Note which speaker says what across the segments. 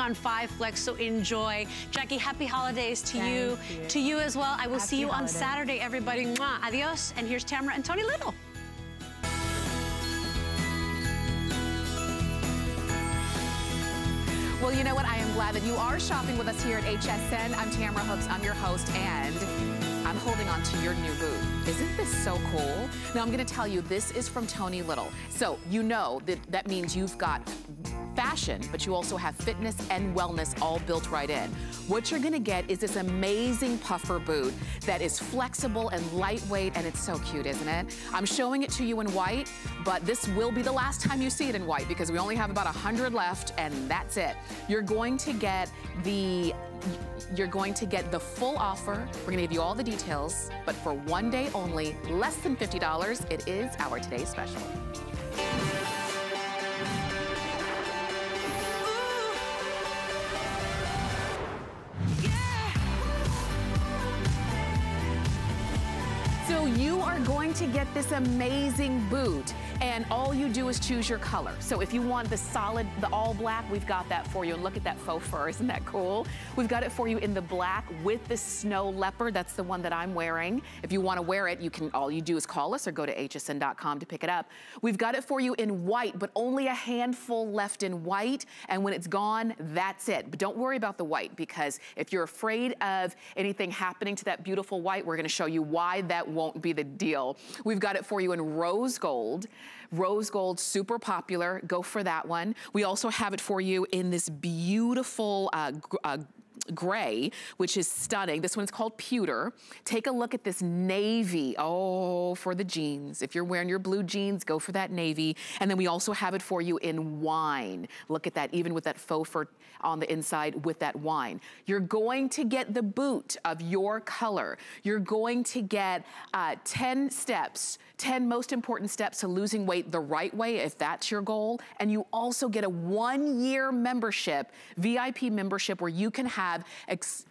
Speaker 1: on five flex so enjoy jackie happy holidays to you, you, to you as well i will happy see you holidays. on saturday everybody Mwah. adios and here's tamara and tony little
Speaker 2: Well, you know what? I am glad that you are shopping with us here at HSN. I'm Tamara Hooks. I'm your host, and I'm holding on to your new boot. Isn't this so cool? Now, I'm going to tell you, this is from Tony Little. So, you know that that means you've got fashion, but you also have fitness and wellness all built right in. What you're gonna get is this amazing puffer boot that is flexible and lightweight, and it's so cute, isn't it? I'm showing it to you in white, but this will be the last time you see it in white because we only have about 100 left, and that's it. You're going to get the you're going to get the full offer. We're gonna give you all the details, but for one day only, less than $50, it is our today's special. You are going to get this amazing boot and all you do is choose your color. So if you want the solid, the all black, we've got that for you. And look at that faux fur, isn't that cool? We've got it for you in the black with the snow leopard. That's the one that I'm wearing. If you wanna wear it, you can, all you do is call us or go to hsn.com to pick it up. We've got it for you in white, but only a handful left in white. And when it's gone, that's it. But don't worry about the white because if you're afraid of anything happening to that beautiful white, we're gonna show you why that won't be the deal. We've got it for you in rose gold. Rose gold, super popular. Go for that one. We also have it for you in this beautiful uh, uh, gray, which is stunning. This one's called pewter. Take a look at this navy. Oh, for the jeans. If you're wearing your blue jeans, go for that navy. And then we also have it for you in wine. Look at that, even with that faux fur on the inside with that wine. You're going to get the boot of your color. You're going to get uh, 10 steps 10 most important steps to losing weight the right way if that's your goal. And you also get a one year membership, VIP membership where you can have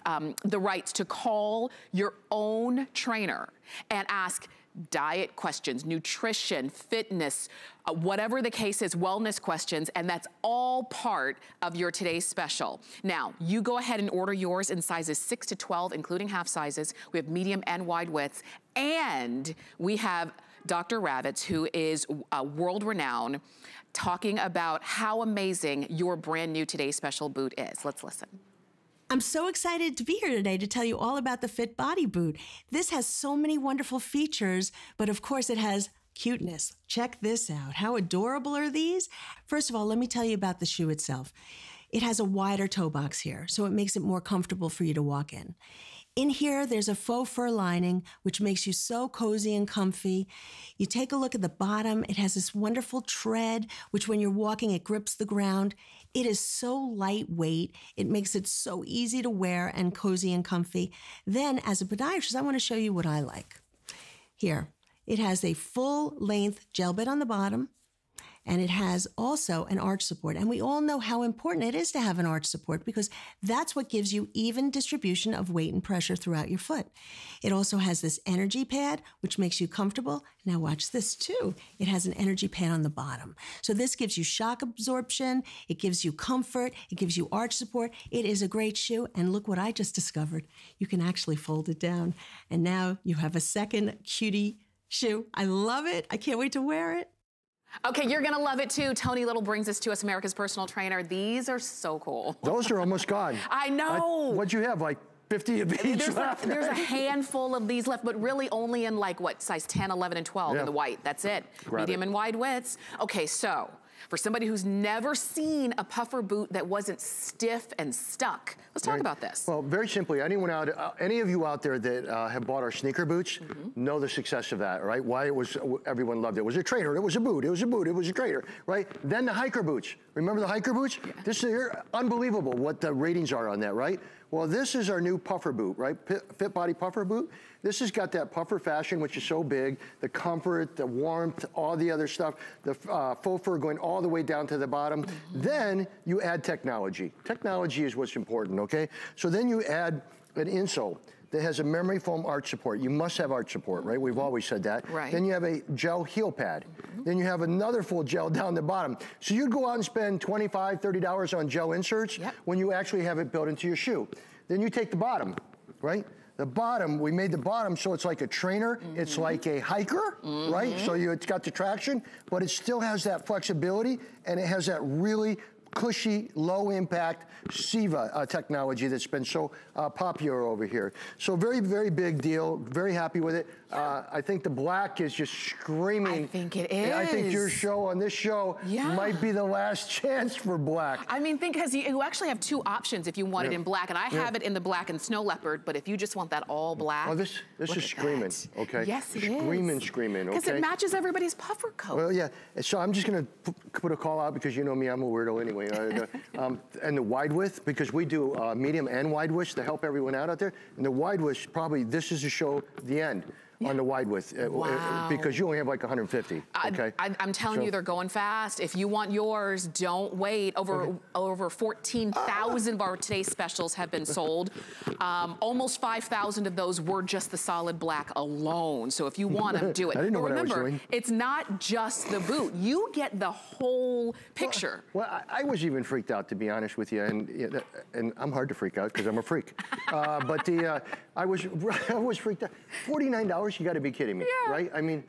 Speaker 2: um, the rights to call your own trainer and ask diet questions, nutrition, fitness, uh, whatever the case is, wellness questions, and that's all part of your today's special. Now, you go ahead and order yours in sizes 6 to 12, including half sizes. We have medium and wide widths, and we have Dr. Ravitz, who is uh, world renowned, talking about how amazing your brand new Today's Special boot is. Let's listen.
Speaker 3: I'm so excited to be here today to tell you all about the Fit Body Boot. This has so many wonderful features, but of course it has cuteness. Check this out. How adorable are these? First of all, let me tell you about the shoe itself. It has a wider toe box here, so it makes it more comfortable for you to walk in. In here, there's a faux fur lining, which makes you so cozy and comfy. You take a look at the bottom. It has this wonderful tread, which when you're walking, it grips the ground. It is so lightweight. It makes it so easy to wear and cozy and comfy. Then, as a podiatrist, I want to show you what I like. Here, it has a full length gel bed on the bottom and it has also an arch support. And we all know how important it is to have an arch support because that's what gives you even distribution of weight and pressure throughout your foot. It also has this energy pad, which makes you comfortable. Now watch this too. It has an energy pad on the bottom. So this gives you shock absorption. It gives you comfort. It gives you arch support. It is a great shoe. And look what I just discovered. You can actually fold it down. And now you have a second cutie shoe. I love it. I can't wait to wear it.
Speaker 2: Okay, you're gonna love it too. Tony Little brings us to us, America's personal trainer. These are so cool.
Speaker 4: Those are almost gone.
Speaker 2: I know.
Speaker 4: I, what'd you have, like 50 of each
Speaker 2: there's
Speaker 4: left?
Speaker 2: A, there's a handful of these left, but really only in like, what, size 10, 11, and 12
Speaker 4: yeah.
Speaker 2: in the white. That's it.
Speaker 4: Grab
Speaker 2: Medium
Speaker 4: it.
Speaker 2: and wide widths. Okay, so for somebody who's never seen a puffer boot that wasn't stiff and stuck. Let's talk
Speaker 4: right.
Speaker 2: about this.
Speaker 4: Well, very simply, anyone out, uh, any of you out there that uh, have bought our sneaker boots mm -hmm. know the success of that, right? Why it was, everyone loved it. It was a trainer, it was a boot, it was a boot, it was a trainer, right? Then the hiker boots. Remember the hiker boots? Yeah. This is unbelievable what the ratings are on that, right? Well, this is our new puffer boot, right? Fit Body puffer boot. This has got that puffer fashion, which is so big, the comfort, the warmth, all the other stuff, the uh, faux fur going all the way down to the bottom. Then you add technology. Technology is what's important, okay? So then you add an insole. That has a memory foam arch support. You must have arch support, right? We've always said that.
Speaker 2: Right.
Speaker 4: Then you have a gel heel pad. Mm-hmm. Then you have another full gel down the bottom. So you'd go out and spend 25, 30 dollars on gel inserts
Speaker 2: Yep.
Speaker 4: when you actually have it built into your shoe. Then you take the bottom, right? The bottom, we made the bottom so it's like a trainer, it's mm-hmm. like a hiker, right? So mm-hmm. you, it's got the traction, but it still has that flexibility and it has that really cushy, low impact SIVA uh, technology that's been so uh, popular over here. So very, very big deal. Very happy with it. Uh, I think the black is just screaming.
Speaker 2: I think it
Speaker 4: is. I think your show on this show
Speaker 2: Yeah.
Speaker 4: might be the last chance for black.
Speaker 2: I mean, think because you, you actually have two options if you want it in black, and I
Speaker 4: Yeah.
Speaker 2: have it in the black and snow leopard. But if you just want that all black,
Speaker 4: Oh, this this is screaming,
Speaker 2: that.
Speaker 4: okay?
Speaker 2: Yes, it is.
Speaker 4: Screaming, screaming,
Speaker 2: Because
Speaker 4: okay?
Speaker 2: it matches everybody's puffer coat.
Speaker 4: Well, yeah. So I'm just going to put a call out because you know me, I'm a weirdo anyway. Uh, um, and the wide width, because we do uh, medium and wide width to help everyone out out there. And the wide width, probably this is the show, the end on the wide width. uh, uh,
Speaker 2: Wow.
Speaker 4: Because you only have like 150.
Speaker 2: I-
Speaker 4: okay.
Speaker 2: I, am telling
Speaker 4: So-
Speaker 2: you, they're going fast. If you want yours, don't wait. Over over 14,000 of our today's specials have been sold. Um, almost 5,000 of those were just the solid black alone. So if you want to do it,
Speaker 4: I didn't know
Speaker 2: but
Speaker 4: what I was
Speaker 2: remember,
Speaker 4: doing.
Speaker 2: it's not just the boot. You get the whole picture.
Speaker 4: Well, I, I was even freaked out to be honest with you, and and I'm hard to freak out because I'm a freak. uh, but the uh, I was I was freaked out. Forty dollars? You got to be kidding me,
Speaker 2: Yeah.
Speaker 4: right? I mean,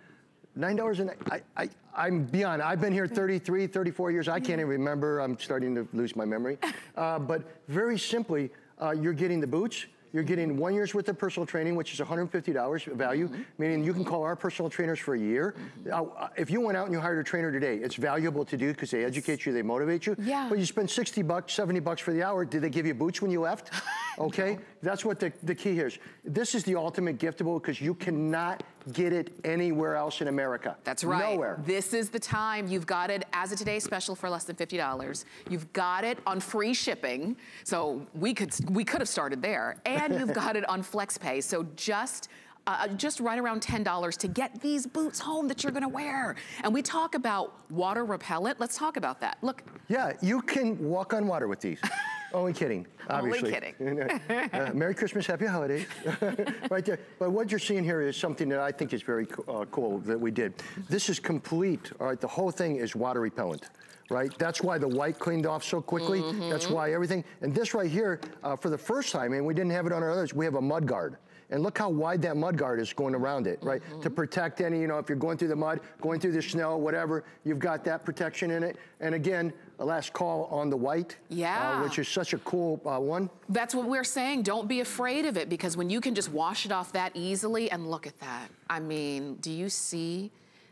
Speaker 4: nine dollars and. I, I I'm beyond. I've been here 33, 34 years. I can't even remember. I'm starting to lose my memory. Uh, but very simply, uh, you're getting the boots. You're getting one year's worth of personal training, which is $150 value,
Speaker 2: Mm-hmm.
Speaker 4: meaning you can call our personal trainers for a year. Uh, uh, if you went out and you hired a trainer today, it's valuable to do because they educate you, they motivate you.
Speaker 2: Yeah.
Speaker 4: But you spend 60 bucks, 70 bucks for the hour. Did they give you boots when you left? Okay, that's what the, the key here is. This is the ultimate giftable because you cannot get it anywhere else in America.
Speaker 2: That's right.
Speaker 4: Nowhere.
Speaker 2: This is the time. You've got it as a today special for less than $50. You've got it on free shipping. So we could we could have started there. And you've got it on FlexPay. So just uh, just right around $10 to get these boots home that you're gonna wear. And we talk about water repellent. Let's talk about that. Look,
Speaker 4: Yeah, you can walk on water with these. Only kidding,
Speaker 2: Only
Speaker 4: obviously.
Speaker 2: kidding.
Speaker 4: Uh, Merry Christmas, Happy Holidays. right there. But what you're seeing here is something that I think is very uh, cool that we did. This is complete, all right? The whole thing is water repellent. Right, that's why the white cleaned off so quickly. That's
Speaker 2: Mm-hmm.
Speaker 4: why everything. And this right here, uh, for the first time, and we didn't have it on our others. We have a mud guard, and look how wide that mud guard is going around it, right? To
Speaker 2: Mm-hmm.
Speaker 4: protect any, you know, if you're going through the mud, going through the snow, whatever, you've got that protection in it. And again, last call on the white,
Speaker 2: Yeah.
Speaker 4: uh, which is such a cool uh, one.
Speaker 2: That's what we're saying. Don't be afraid of it because when you can just wash it off that easily, and look at that. I mean, do you see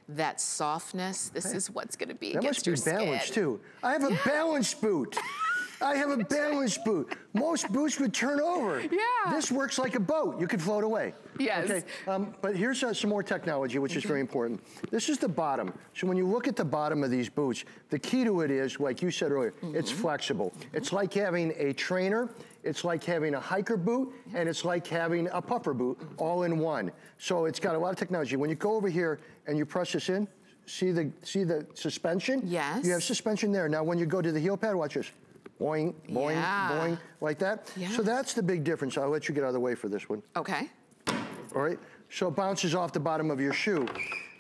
Speaker 2: that softness? This is what's going to be
Speaker 4: That
Speaker 2: against
Speaker 4: must be balanced too. I have a balanced boot. I have a balanced boot. Most boots would turn over.
Speaker 2: Yeah.
Speaker 4: This works like a boat. You could float away.
Speaker 2: Yes.
Speaker 4: Okay. Um, but here's uh, some more technology, which is very important. This is the bottom. So when you look at the bottom of these boots, the key to it is, like you said earlier, it's flexible. It's like having a trainer. It's like having a hiker boot, and it's like having a puffer boot all in one. So it's got a lot of technology. When you go over here and you press this in, see the see the suspension?
Speaker 2: Yes.
Speaker 4: You have suspension there. Now when you go to the heel pad, watch this. Boing, boing,
Speaker 2: Yeah.
Speaker 4: boing, like that.
Speaker 2: Yeah.
Speaker 4: So that's the big difference. I'll let you get out of the way for this one.
Speaker 2: Okay.
Speaker 4: All right. So it bounces off the bottom of your shoe.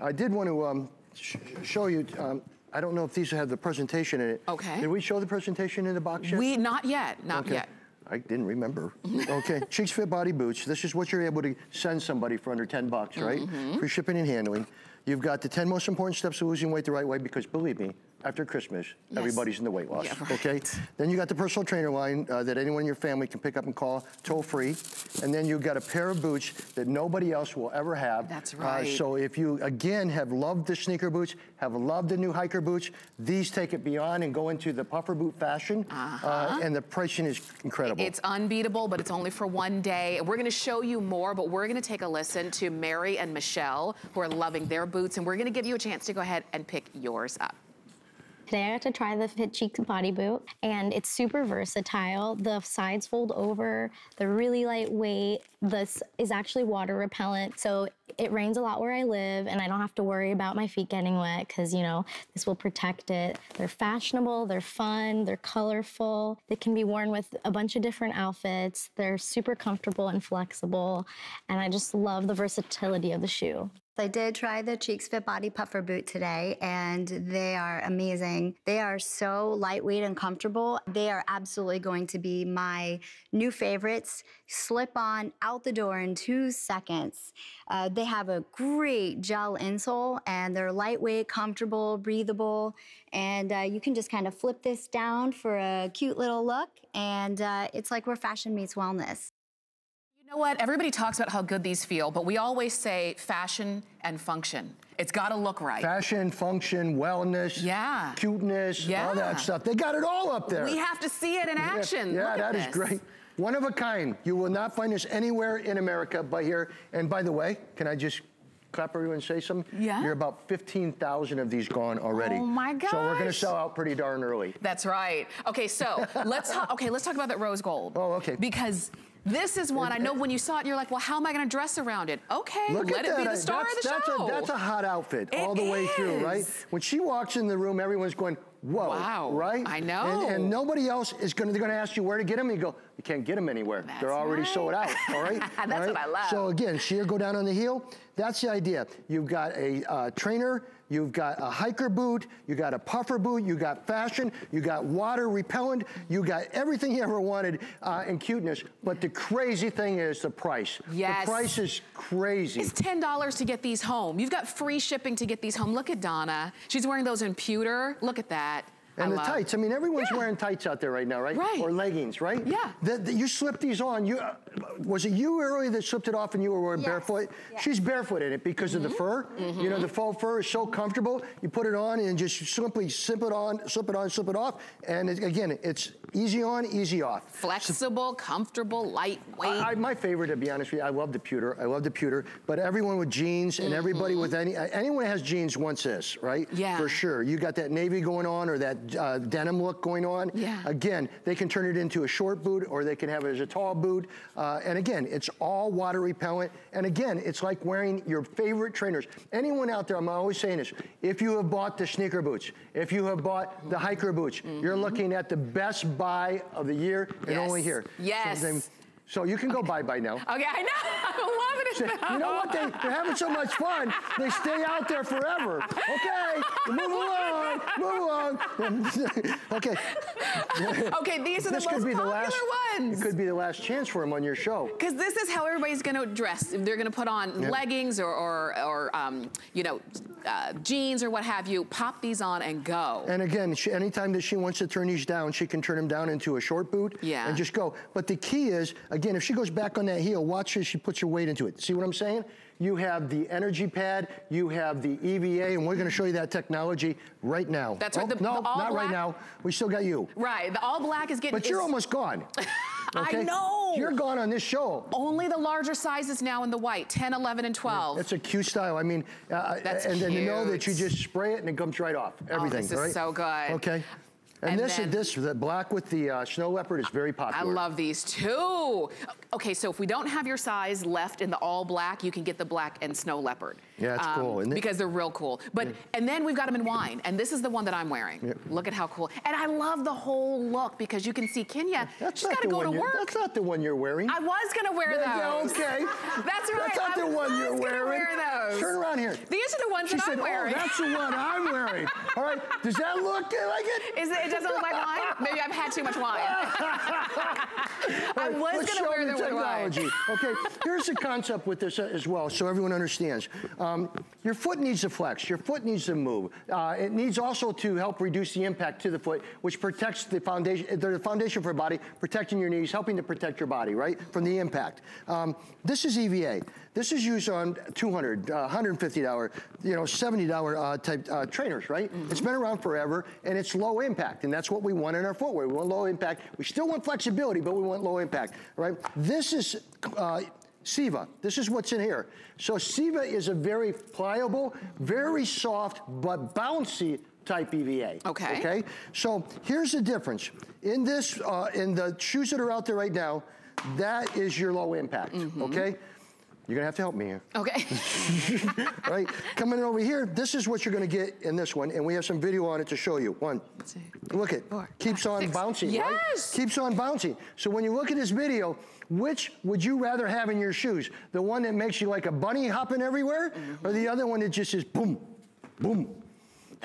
Speaker 4: I did want to um, sh- show you. Um, I don't know if these have the presentation in it.
Speaker 2: Okay.
Speaker 4: Did we show the presentation in the box yet?
Speaker 2: We not yet, not
Speaker 4: Okay.
Speaker 2: yet.
Speaker 4: I didn't remember. okay, Cheeks Fit Body Boots. This is what you're able to send somebody for under 10 bucks, right?
Speaker 2: Mm-hmm.
Speaker 4: Free shipping and handling. You've got the 10 most important steps to losing weight the right way because believe me, after Christmas, everybody's in the weight loss,
Speaker 2: Yeah, right.
Speaker 4: okay? Then you got the personal trainer line uh, that anyone in your family can pick up and call toll free. And then you've got a pair of boots that nobody else will ever have.
Speaker 2: That's
Speaker 4: Uh,
Speaker 2: right.
Speaker 4: so if you, again, have loved the sneaker boots, have loved the new hiker boots, these take it beyond and go into the puffer boot fashion. Uh, and the pricing is incredible.
Speaker 2: It's unbeatable, but it's only for one day. We're gonna show you more, but we're gonna take a listen to Mary and Michelle, who are loving their boots, and we're gonna give you a chance to go ahead and pick yours up.
Speaker 5: Today I got to try the Fit Cheeks body boot and it's super versatile. The sides fold over, they're really lightweight. This is actually water repellent, so It rains a lot where I live, and I don't have to worry about my feet getting wet because, you know, this will protect it. They're fashionable, they're fun, they're colorful. They can be worn with a bunch of different outfits. They're super comfortable and flexible, and I just love the versatility of the shoe.
Speaker 6: I did try the Cheeks Fit Body Puffer boot today, and they are amazing. They are so lightweight and comfortable. They are absolutely going to be my new favorites. Slip on out the door in two seconds. Uh, they have a great gel insole, and they're lightweight, comfortable, breathable, and uh, you can just kind of flip this down for a cute little look, and uh, it's like where fashion meets wellness
Speaker 2: know what? Everybody talks about how good these feel, but we always say fashion and function. It's got to look right.
Speaker 4: Fashion, function, wellness,
Speaker 2: yeah,
Speaker 4: cuteness, yeah. all that stuff. They got it all up there.
Speaker 2: We have to see it in action.
Speaker 4: Yeah, yeah that is great. One of a kind. You will not find this anywhere in America but here. And by the way, can I just clap everyone and say something?
Speaker 2: Yeah.
Speaker 4: You're about 15,000 of these gone already.
Speaker 2: Oh my gosh.
Speaker 4: So we're gonna sell out pretty darn early.
Speaker 2: That's right. Okay, so let's talk, okay, let's talk about that rose gold.
Speaker 4: Oh, okay.
Speaker 2: Because this is one, I know when you saw it, you're like, well, how am I gonna dress around it? Okay,
Speaker 4: Look
Speaker 2: let it
Speaker 4: that.
Speaker 2: be the star
Speaker 4: that's,
Speaker 2: of the
Speaker 4: that's
Speaker 2: show.
Speaker 4: A, that's a hot outfit
Speaker 2: it
Speaker 4: all the way through, right? When she walks in the room, everyone's going, whoa,
Speaker 2: wow.
Speaker 4: right?
Speaker 2: I know.
Speaker 4: And, and, nobody else is gonna, they're gonna ask you where to get them, and you go, you can't get them anywhere.
Speaker 2: That's
Speaker 4: they're already
Speaker 2: right.
Speaker 4: sold out, all right?
Speaker 2: that's
Speaker 4: all right?
Speaker 2: what I love.
Speaker 4: So again, sheer go down on the heel, that's the idea. You've got a uh, trainer, You've got a hiker boot, you got a puffer boot, you got fashion, you got water repellent, you got everything you ever wanted uh, in cuteness. But the crazy thing is the price.
Speaker 2: Yes.
Speaker 4: The price is crazy.
Speaker 2: It's $10 to get these home. You've got free shipping to get these home. Look at Donna. She's wearing those in pewter. Look at that.
Speaker 4: And
Speaker 2: I
Speaker 4: the
Speaker 2: love.
Speaker 4: tights. I mean, everyone's
Speaker 2: Yeah.
Speaker 4: wearing tights out there right now, right?
Speaker 2: Right.
Speaker 4: Or leggings, right?
Speaker 2: Yeah.
Speaker 4: The, the- you slip these on. You uh, was it you earlier that slipped it off and you were wearing
Speaker 6: Yes.
Speaker 4: barefoot?
Speaker 6: Yes.
Speaker 4: She's barefoot in it because of the fur. Mm -hmm. You know, the faux fur is so comfortable. You put it on and just simply slip it on, slip it on, slip it off. And it, again, it's easy on, easy off.
Speaker 2: Flexible, comfortable, lightweight.
Speaker 4: I, my favorite, to be honest with you, I love the pewter. I love the pewter. But everyone with jeans and everybody with any, uh, anyone has jeans wants this, right?
Speaker 2: Yeah.
Speaker 4: For sure. You got that navy going on or that uh, denim look going on.
Speaker 2: Yeah.
Speaker 4: Again, they can turn it into a short boot or they can have it as a tall boot. Uh, and again, it's all water repellent. And again, it's like wearing your favorite trainers. Anyone out there, I'm always saying this, if you have bought the sneaker boots, if you have bought the hiker boots, you're looking at the best buy of the year and
Speaker 2: Yes.
Speaker 4: only here.
Speaker 2: Yes.
Speaker 4: So, so you can go bye-bye now.
Speaker 2: okay, I know. I'm loving it.
Speaker 4: You know what? They, they're having so much fun, they stay out there forever. Okay, move along, move along. okay.
Speaker 2: Okay, these are
Speaker 4: This
Speaker 2: the
Speaker 4: could
Speaker 2: most
Speaker 4: be the last.
Speaker 2: ones.
Speaker 4: It could be the last chance for him on your show.
Speaker 2: Because this is how everybody's going to dress. They're going to put on
Speaker 4: Yep.
Speaker 2: leggings or, or, or um, you know, uh, jeans or what have you. Pop these on and go.
Speaker 4: And again, she, anytime that she wants to turn these down, she can turn them down into a short boot
Speaker 2: Yeah.
Speaker 4: and just go. But the key is, again, if she goes back on that heel, watch as she puts her weight into it. See what I'm saying? You have the energy pad, you have the EVA, and we're gonna show you that technology right now.
Speaker 2: That's right,
Speaker 4: Oh,
Speaker 2: the-
Speaker 4: no,
Speaker 2: the all
Speaker 4: not right now. We still got you.
Speaker 2: right, the all black is getting.
Speaker 4: But you're almost gone.
Speaker 2: I know.
Speaker 4: You're gone on this show.
Speaker 2: Only the larger sizes now in the white 10, 11, and 12.
Speaker 4: It's a cute style. I mean, uh,
Speaker 2: That's
Speaker 4: and then you know that you just spray it and it comes right off. Everything, oh,
Speaker 2: this is
Speaker 4: right?
Speaker 2: so good.
Speaker 4: Okay. And,
Speaker 2: And
Speaker 4: this,
Speaker 2: then-
Speaker 4: this, the black with the uh, snow leopard is very popular.
Speaker 2: I love these too. Okay, so if we don't have your size left in the all black, you can get the black and snow leopard. Um,
Speaker 4: Yeah, it's cool, isn't it?
Speaker 2: Because they're real cool. But and then we've got them in wine, and this is the one that I'm wearing.
Speaker 4: Yeah.
Speaker 2: Look at how cool. And I love the whole look because you can see Kenya.
Speaker 4: That's
Speaker 2: she's got to
Speaker 4: the
Speaker 2: go to work.
Speaker 4: That's not the one you're wearing.
Speaker 2: I was gonna wear
Speaker 4: Yeah,
Speaker 2: those.
Speaker 4: Okay.
Speaker 2: That's right.
Speaker 4: That's not
Speaker 2: I
Speaker 4: the one you're wearing.
Speaker 2: wear those.
Speaker 4: Turn around here.
Speaker 2: These are the ones
Speaker 4: She
Speaker 2: that
Speaker 4: said,
Speaker 2: I'm wearing.
Speaker 4: "Oh, that's the one I'm wearing." All right. Does that look like it?
Speaker 2: Is it, it doesn't look like wine? Maybe I've had too much wine. I was
Speaker 4: Let's
Speaker 2: gonna wear
Speaker 4: them
Speaker 2: with wine.
Speaker 4: okay, here's the concept with this uh, as well, so everyone understands. Um, your foot needs to flex. Your foot needs to move. Uh, it needs also to help reduce the impact to the foot, which protects the foundation. They're the foundation for your body, protecting your knees, helping to protect your body, right, from the impact. Um, this is EVA. This is used on 200, uh, 150 dollar, you know, 70 dollar uh, type uh, trainers, right? It's been around forever, and it's low impact, and that's what we want in our footwear. We want low impact. We still want flexibility, but we want low impact, right? This is. Siva, this is what's in here. So Siva is a very pliable, very soft, but bouncy type EVA.
Speaker 2: Okay.
Speaker 4: Okay. So here's the difference. In this, uh, in the shoes that are out there right now, that is your low impact.
Speaker 2: Mm-hmm.
Speaker 4: Okay. You're gonna have to help me here.
Speaker 2: Okay.
Speaker 4: right, coming over here, this is what you're gonna get in this one, and we have some video on it to show you. One, look it,
Speaker 2: Four,
Speaker 4: keeps
Speaker 2: five,
Speaker 4: on
Speaker 2: six.
Speaker 4: bouncing,
Speaker 2: Yes!
Speaker 4: right? Keeps on bouncing. So when you look at this video, which would you rather have in your shoes? The one that makes you like a bunny hopping everywhere, or the other one that just is boom, boom,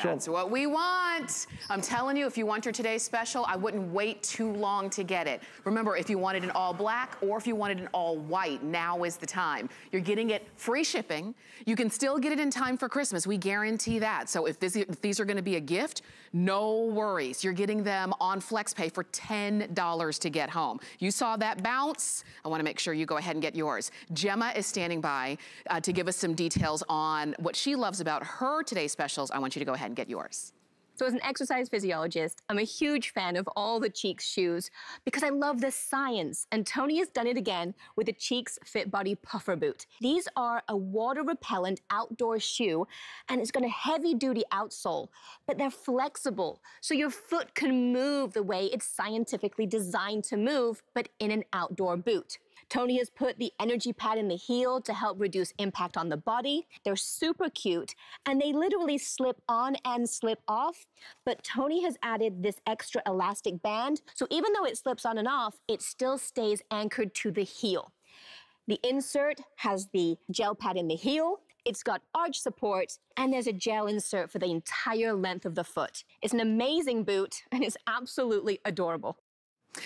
Speaker 2: That's what we want. I'm telling you, if you want your today's special, I wouldn't wait too long to get it. Remember, if you wanted an all black or if you wanted an all white, now is the time. You're getting it free shipping. You can still get it in time for Christmas. We guarantee that. So if, this, if these are gonna be a gift, no worries. You're getting them on FlexPay for $10 to get home. You saw that bounce. I wanna make sure you go ahead and get yours. Gemma is standing by uh, to give us some details on what she loves about her today's specials. I want you to go ahead and get yours.
Speaker 7: So as an exercise physiologist, I'm a huge fan of all the Cheeks shoes because I love the science. And Tony has done it again with the Cheeks Fit Body Puffer Boot. These are a water repellent outdoor shoe and it's got a heavy duty outsole, but they're flexible. So your foot can move the way it's scientifically designed to move, but in an outdoor boot. Tony has put the energy pad in the heel to help reduce impact on the body. They're super cute and they literally slip on and slip off. But Tony has added this extra elastic band. So even though it slips on and off, it still stays anchored to the heel. The insert has the gel pad in the heel. It's got arch support and there's a gel insert for the entire length of the foot. It's an amazing boot and it's absolutely adorable.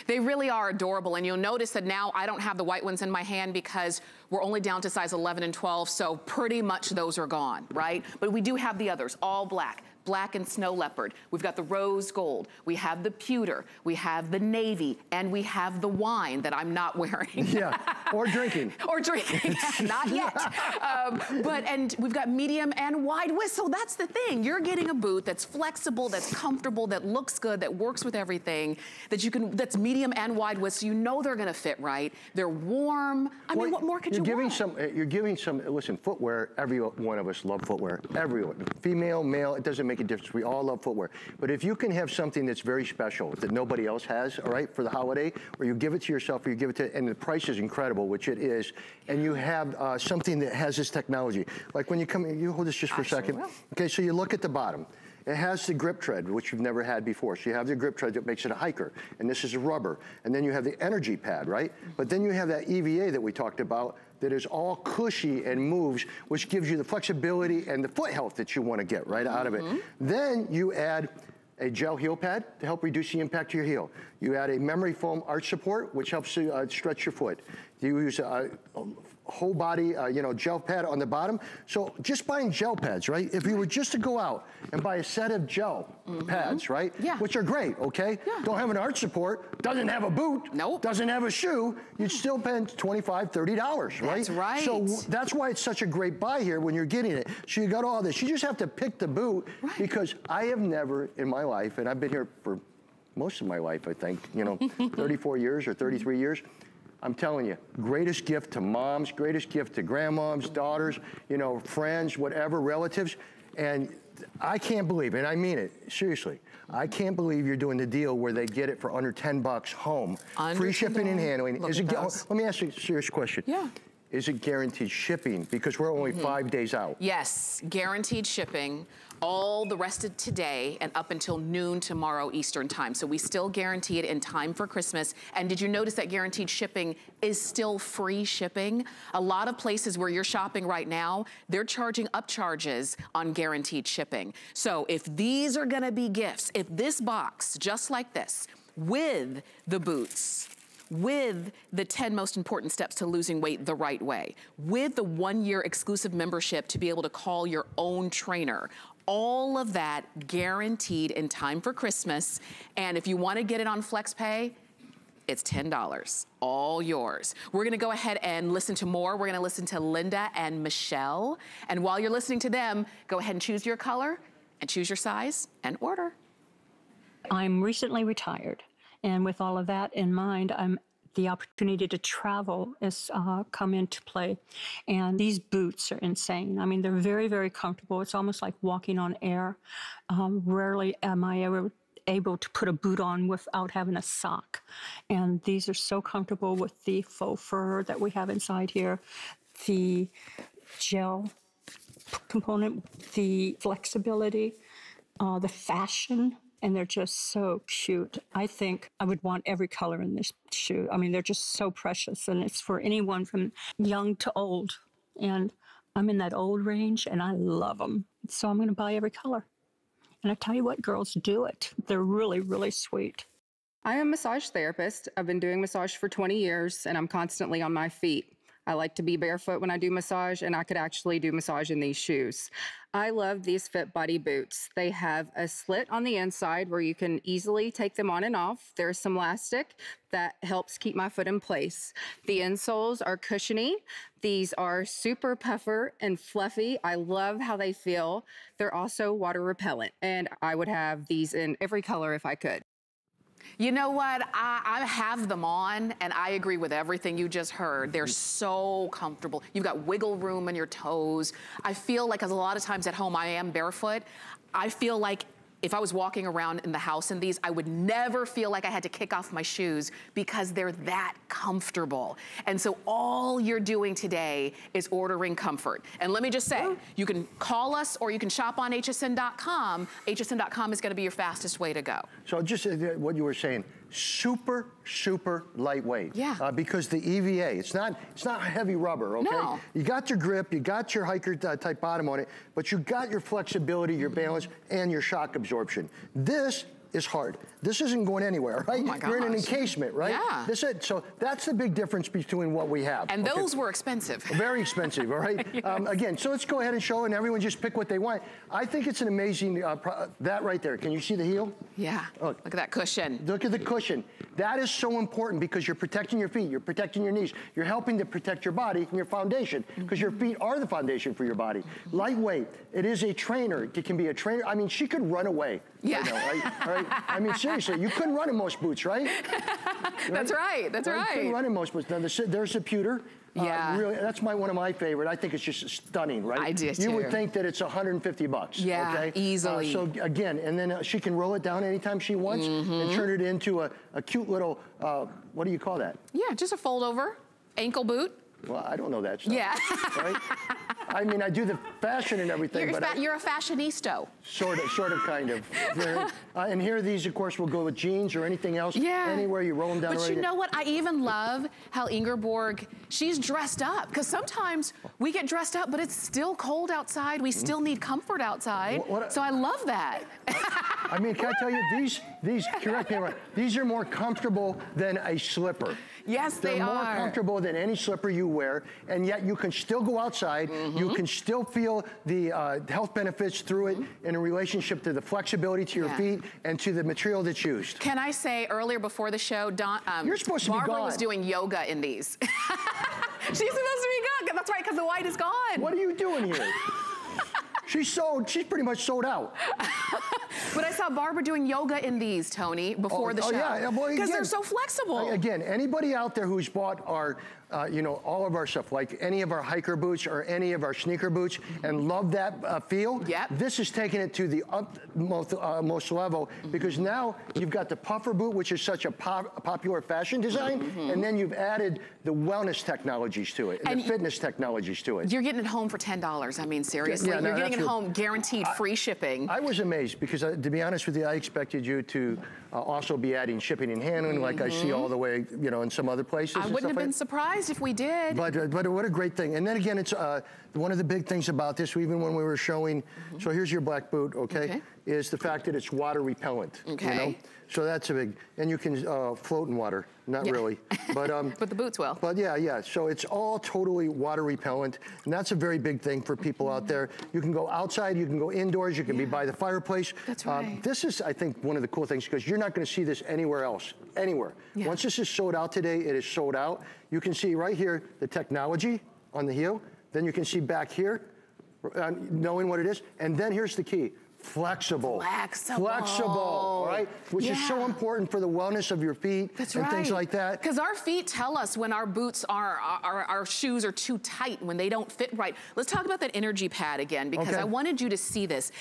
Speaker 2: They really are adorable, and you'll notice that now I don't have the white ones in my hand because we're only down to size 11 and 12, so pretty much those are gone, right? But we do have the others, all black black and snow leopard. We've got the rose gold. We have the pewter. We have the navy. And we have the wine that I'm not wearing.
Speaker 4: Yeah, or drinking.
Speaker 2: or drinking, not yet. Um, but, and we've got medium and wide. So that's the thing. You're getting a boot that's flexible, that's comfortable, that looks good, that works with everything, that you can, that's medium and wide. So you know they're gonna fit right. They're warm. I
Speaker 4: Well,
Speaker 2: mean, what more could
Speaker 4: you're
Speaker 2: you
Speaker 4: giving
Speaker 2: want?
Speaker 4: some. You're giving some. Listen, footwear. Every one of us love footwear. Everyone, female, male. It doesn't make a difference. We all love footwear. But if you can have something that's very special that nobody else has, all right, for the holiday, or you give it to yourself, or you give it to, and the price is incredible, which it is, and you have uh, something that has this technology. Like when you come, you hold this just for a second.
Speaker 2: will.
Speaker 4: Okay, so you look at the bottom. It has the grip tread, which you've never had before. So you have the grip tread that makes it a hiker, and this is a rubber. And then you have the energy pad, right? But then you have that EVA that we talked about that is all cushy and moves, which gives you the flexibility and the foot health that you want to get right out of it. Then you add a gel heel pad to help reduce the impact to your heel. You add a memory foam arch support, which helps you uh, stretch your foot. You use a, a whole body, uh, you know, gel pad on the bottom. So just buying gel pads, right? If you were just to go out and buy a set of gel pads, right?
Speaker 2: Yeah.
Speaker 4: Which are great, okay? Yeah. Don't have an arch support, doesn't have a boot,
Speaker 2: Nope.
Speaker 4: doesn't have a shoe, you'd still spend $25, $30, right?
Speaker 2: That's right.
Speaker 4: So that's why it's such a great buy here when you're getting it. So you got all this. You just have to pick the boot because I have never in my life, and I've been here for most of my life, I think, you know, 34 years or 33 years. I'm telling you, greatest gift to moms, greatest gift to grandmoms, daughters, you know, friends, whatever, relatives. And I can't believe, and I mean it, seriously, I can't believe you're doing the deal where they get it for under 10 bucks home.
Speaker 2: Under
Speaker 4: Free shipping and handling.
Speaker 2: Look
Speaker 4: Is it, let me ask you a serious question.
Speaker 2: Yeah.
Speaker 4: Is it guaranteed shipping? Because we're only mm-hmm. five days out.
Speaker 2: Yes, guaranteed shipping all the rest of today and up until noon tomorrow Eastern time. So we still guarantee it in time for Christmas. And did you notice that guaranteed shipping is still free shipping? A lot of places where you're shopping right now, they're charging upcharges on guaranteed shipping. So if these are gonna be gifts, if this box, just like this, with the boots, with the 10 most important steps to losing weight the right way, with the one year exclusive membership to be able to call your own trainer. All of that guaranteed in time for Christmas. And if you wanna get it on FlexPay, it's $10, all yours. We're gonna go ahead and listen to more. We're gonna listen to Linda and Michelle. And while you're listening to them, go ahead and choose your color and choose your size and order.
Speaker 8: I'm recently retired, and with all of that in mind, I'm the opportunity to travel has uh, come into play, and these boots are insane. I mean, they're very, very comfortable. It's almost like walking on air. Um, rarely am I ever able to put a boot on without having a sock, and these are so comfortable with the faux fur that we have inside here the gel component, the flexibility, uh, the fashion, and they're just so cute. I think I would want every color in this shoe. I mean, they're just so precious, and it's for anyone from young to old. And I'm in that old range, and I love them. So I'm going to buy every color. And I tell you what, girls, do it. They're really, really sweet.
Speaker 9: I am a massage therapist. I've been doing massage for 20 years, and I'm constantly on my feet. I like to be barefoot when I do massage, and I could actually do massage in these shoes. I love these Fit Body boots. They have a slit on the inside where you can easily take them on and off. There's some elastic that helps keep my foot in place. The insoles are cushiony. These are super puffer and fluffy. I love how they feel. They're also water repellent, and I would have these in every color if I could.
Speaker 2: You know what? I, I, have them on, and I agree with everything you just heard. They're mm-hmm. so comfortable. You've got wiggle room in your toes. I feel like, as a lot of times at home, I am barefoot. I feel like if I was walking around in the house in these, I would never feel like I had to kick off my shoes because they're that comfortable. And so all you're doing today is ordering comfort. And let me just say, you can call us or you can shop on hsn.com. hsn.com is gonna be your fastest way to go.
Speaker 4: So just uh, what you were saying, super, super lightweight.
Speaker 2: Yeah. Uh,
Speaker 4: because the EVA, it's not, it's not heavy rubber, okay?
Speaker 2: No.
Speaker 4: You got your grip, you got your hiker uh, type bottom on it, but you got your flexibility, your balance, and your shock absorption. This is hard. This isn't going anywhere, right?
Speaker 2: Oh
Speaker 4: You're in an encasement, right?
Speaker 2: Yeah.
Speaker 4: This is, so that's the big difference between what we have.
Speaker 2: And
Speaker 4: okay?
Speaker 2: those were expensive.
Speaker 4: Very expensive, all right? yes. um, again, so let's go ahead and show and everyone just pick what they want. I think it's an amazing, uh, that right there. Can you see the heel?
Speaker 2: Yeah, look. look at that cushion.
Speaker 4: Look at the cushion. That is so important because you're protecting your feet, you're protecting your knees, you're helping to protect your body and your foundation because mm -hmm. your feet are the foundation for your body. Lightweight, it is a trainer. It can be a trainer. I mean, she could run away.
Speaker 2: Yeah.
Speaker 4: You know, right? right? I mean, seriously, you couldn't run in most boots, right?
Speaker 2: right? That's right. That's right.
Speaker 4: You couldn't run in most boots. Now, there's a pewter.
Speaker 2: Uh, yeah.
Speaker 4: Uh, really, that's my one of my favorite. I think it's just stunning, right?
Speaker 2: I did
Speaker 4: You
Speaker 2: too.
Speaker 4: would think that it's 150 bucks.
Speaker 2: Yeah,
Speaker 4: okay?
Speaker 2: easily.
Speaker 4: Uh, so again, and then uh, she can roll it down anytime she wants mm -hmm. and turn it into a, a cute little, uh, what do you call that?
Speaker 2: Yeah, just a fold over ankle boot.
Speaker 4: Well, I don't know that stuff.
Speaker 2: Yeah.
Speaker 4: Right? I mean, I do the fashion and everything,
Speaker 2: you're
Speaker 4: but
Speaker 2: I,
Speaker 4: you're
Speaker 2: a fashionista.
Speaker 4: Sort of, sort of, kind of. uh, and here, these, of course, will go with jeans or anything else.
Speaker 2: Yeah.
Speaker 4: Anywhere you roll them down.
Speaker 2: But you know what? I even love how Ingeborg, she's dressed up. Because sometimes we get dressed up, but it's still cold outside. We still need comfort outside. What, what, so I love that.
Speaker 4: I mean, can I tell you, these, these, correct me right, these are more comfortable than a slipper.
Speaker 2: Yes,
Speaker 4: They're
Speaker 2: they are.
Speaker 4: more
Speaker 2: are.
Speaker 4: comfortable than any slipper you wear, and yet you can still go outside. Mm -hmm. You can still feel the uh, health benefits through it mm -hmm. in a relationship to the flexibility to your yeah. feet and to the material that's used.
Speaker 2: Can I say earlier before the show, Don, um,
Speaker 4: you're supposed to
Speaker 2: Barbara
Speaker 4: be gone.
Speaker 2: was doing yoga in these. She's supposed to be gone. That's right, because the white is gone.
Speaker 4: What are you doing here? She's sold, she's pretty much sold out.
Speaker 2: but I saw Barbara doing yoga in these, Tony, before
Speaker 4: oh,
Speaker 2: the
Speaker 4: oh,
Speaker 2: show.
Speaker 4: Yeah,
Speaker 2: because they're so flexible.
Speaker 4: Again, anybody out there who's bought our uh, you know, all of our stuff, like any of our hiker boots or any of our sneaker boots, and love that uh, feel.
Speaker 2: Yep.
Speaker 4: This is taking it to the utmost uh, most level mm -hmm. because now you've got the puffer boot, which is such a pop popular fashion design, mm -hmm. and then you've added the wellness technologies to it and, and the fitness technologies to it.
Speaker 2: You're getting it home for ten dollars. I mean, seriously, yeah, you're getting it home guaranteed I, free shipping.
Speaker 4: I was amazed because, uh, to be honest with you, I expected you to uh, also be adding shipping and handling, like I see all the way, you know, in some other places.
Speaker 2: I wouldn't have been
Speaker 4: like
Speaker 2: surprised if we did.
Speaker 4: But, uh, but what a great thing. And then again, it's uh, one of the big things about this, even when we were showing, mm -hmm. so here's your black boot, okay, okay, is the fact that it's water repellent.
Speaker 2: Okay.
Speaker 4: You know? So that's a big, and you can uh, float in water. Not yeah. really, but um,
Speaker 2: but the boots will.
Speaker 4: But yeah, yeah. So it's all totally water repellent, and that's a very big thing for people out there. You can go outside, you can go indoors, you can yeah. be by the fireplace.
Speaker 2: That's um, right.
Speaker 4: Um, this is, I think, one of the cool things because you're not going to see this anywhere else, anywhere. Yeah. Once this is sold out today, it is sold out. You can see right here the technology on the heel. Then you can see back here, uh, knowing what it is. And then here's the key, flexible.
Speaker 2: Flexible.
Speaker 4: Flexible, right? Which yeah. is so important for the wellness of your feet
Speaker 2: That's
Speaker 4: and
Speaker 2: right.
Speaker 4: things like that.
Speaker 2: Because our feet tell us when our boots are, our, our shoes are too tight, when they don't fit right. Let's talk about that energy pad again, because okay. I wanted you to see this.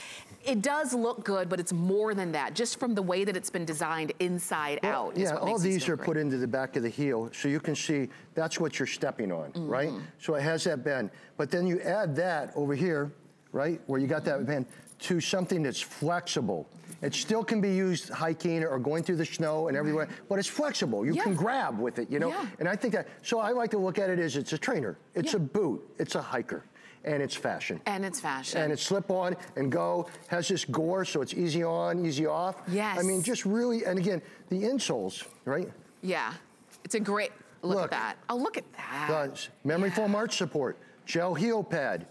Speaker 2: It does look good, but it's more than that, just from the way that it's been designed inside well, out.
Speaker 4: Yeah, all these are great. put into the back of the heel, so you can see that's what you're stepping on, mm -hmm. right? So it has that bend. But then you add that over here, right, where you got that bend, to something that's flexible. It still can be used hiking or going through the snow and everywhere, but it's flexible. You yeah. can grab with it, you know? Yeah. And I think that, so I like to look at it as it's a trainer. It's yeah. a boot. It's a hiker. And it's fashion.
Speaker 2: And it's fashion.
Speaker 4: And it's slip on and go. Has this gore, so it's easy on, easy off.
Speaker 2: Yes.
Speaker 4: I mean, just really, and again, the insoles, right?
Speaker 2: Yeah. It's a great, look, look at that. Oh, look at that.
Speaker 4: Memory foam arch support, gel heel pad,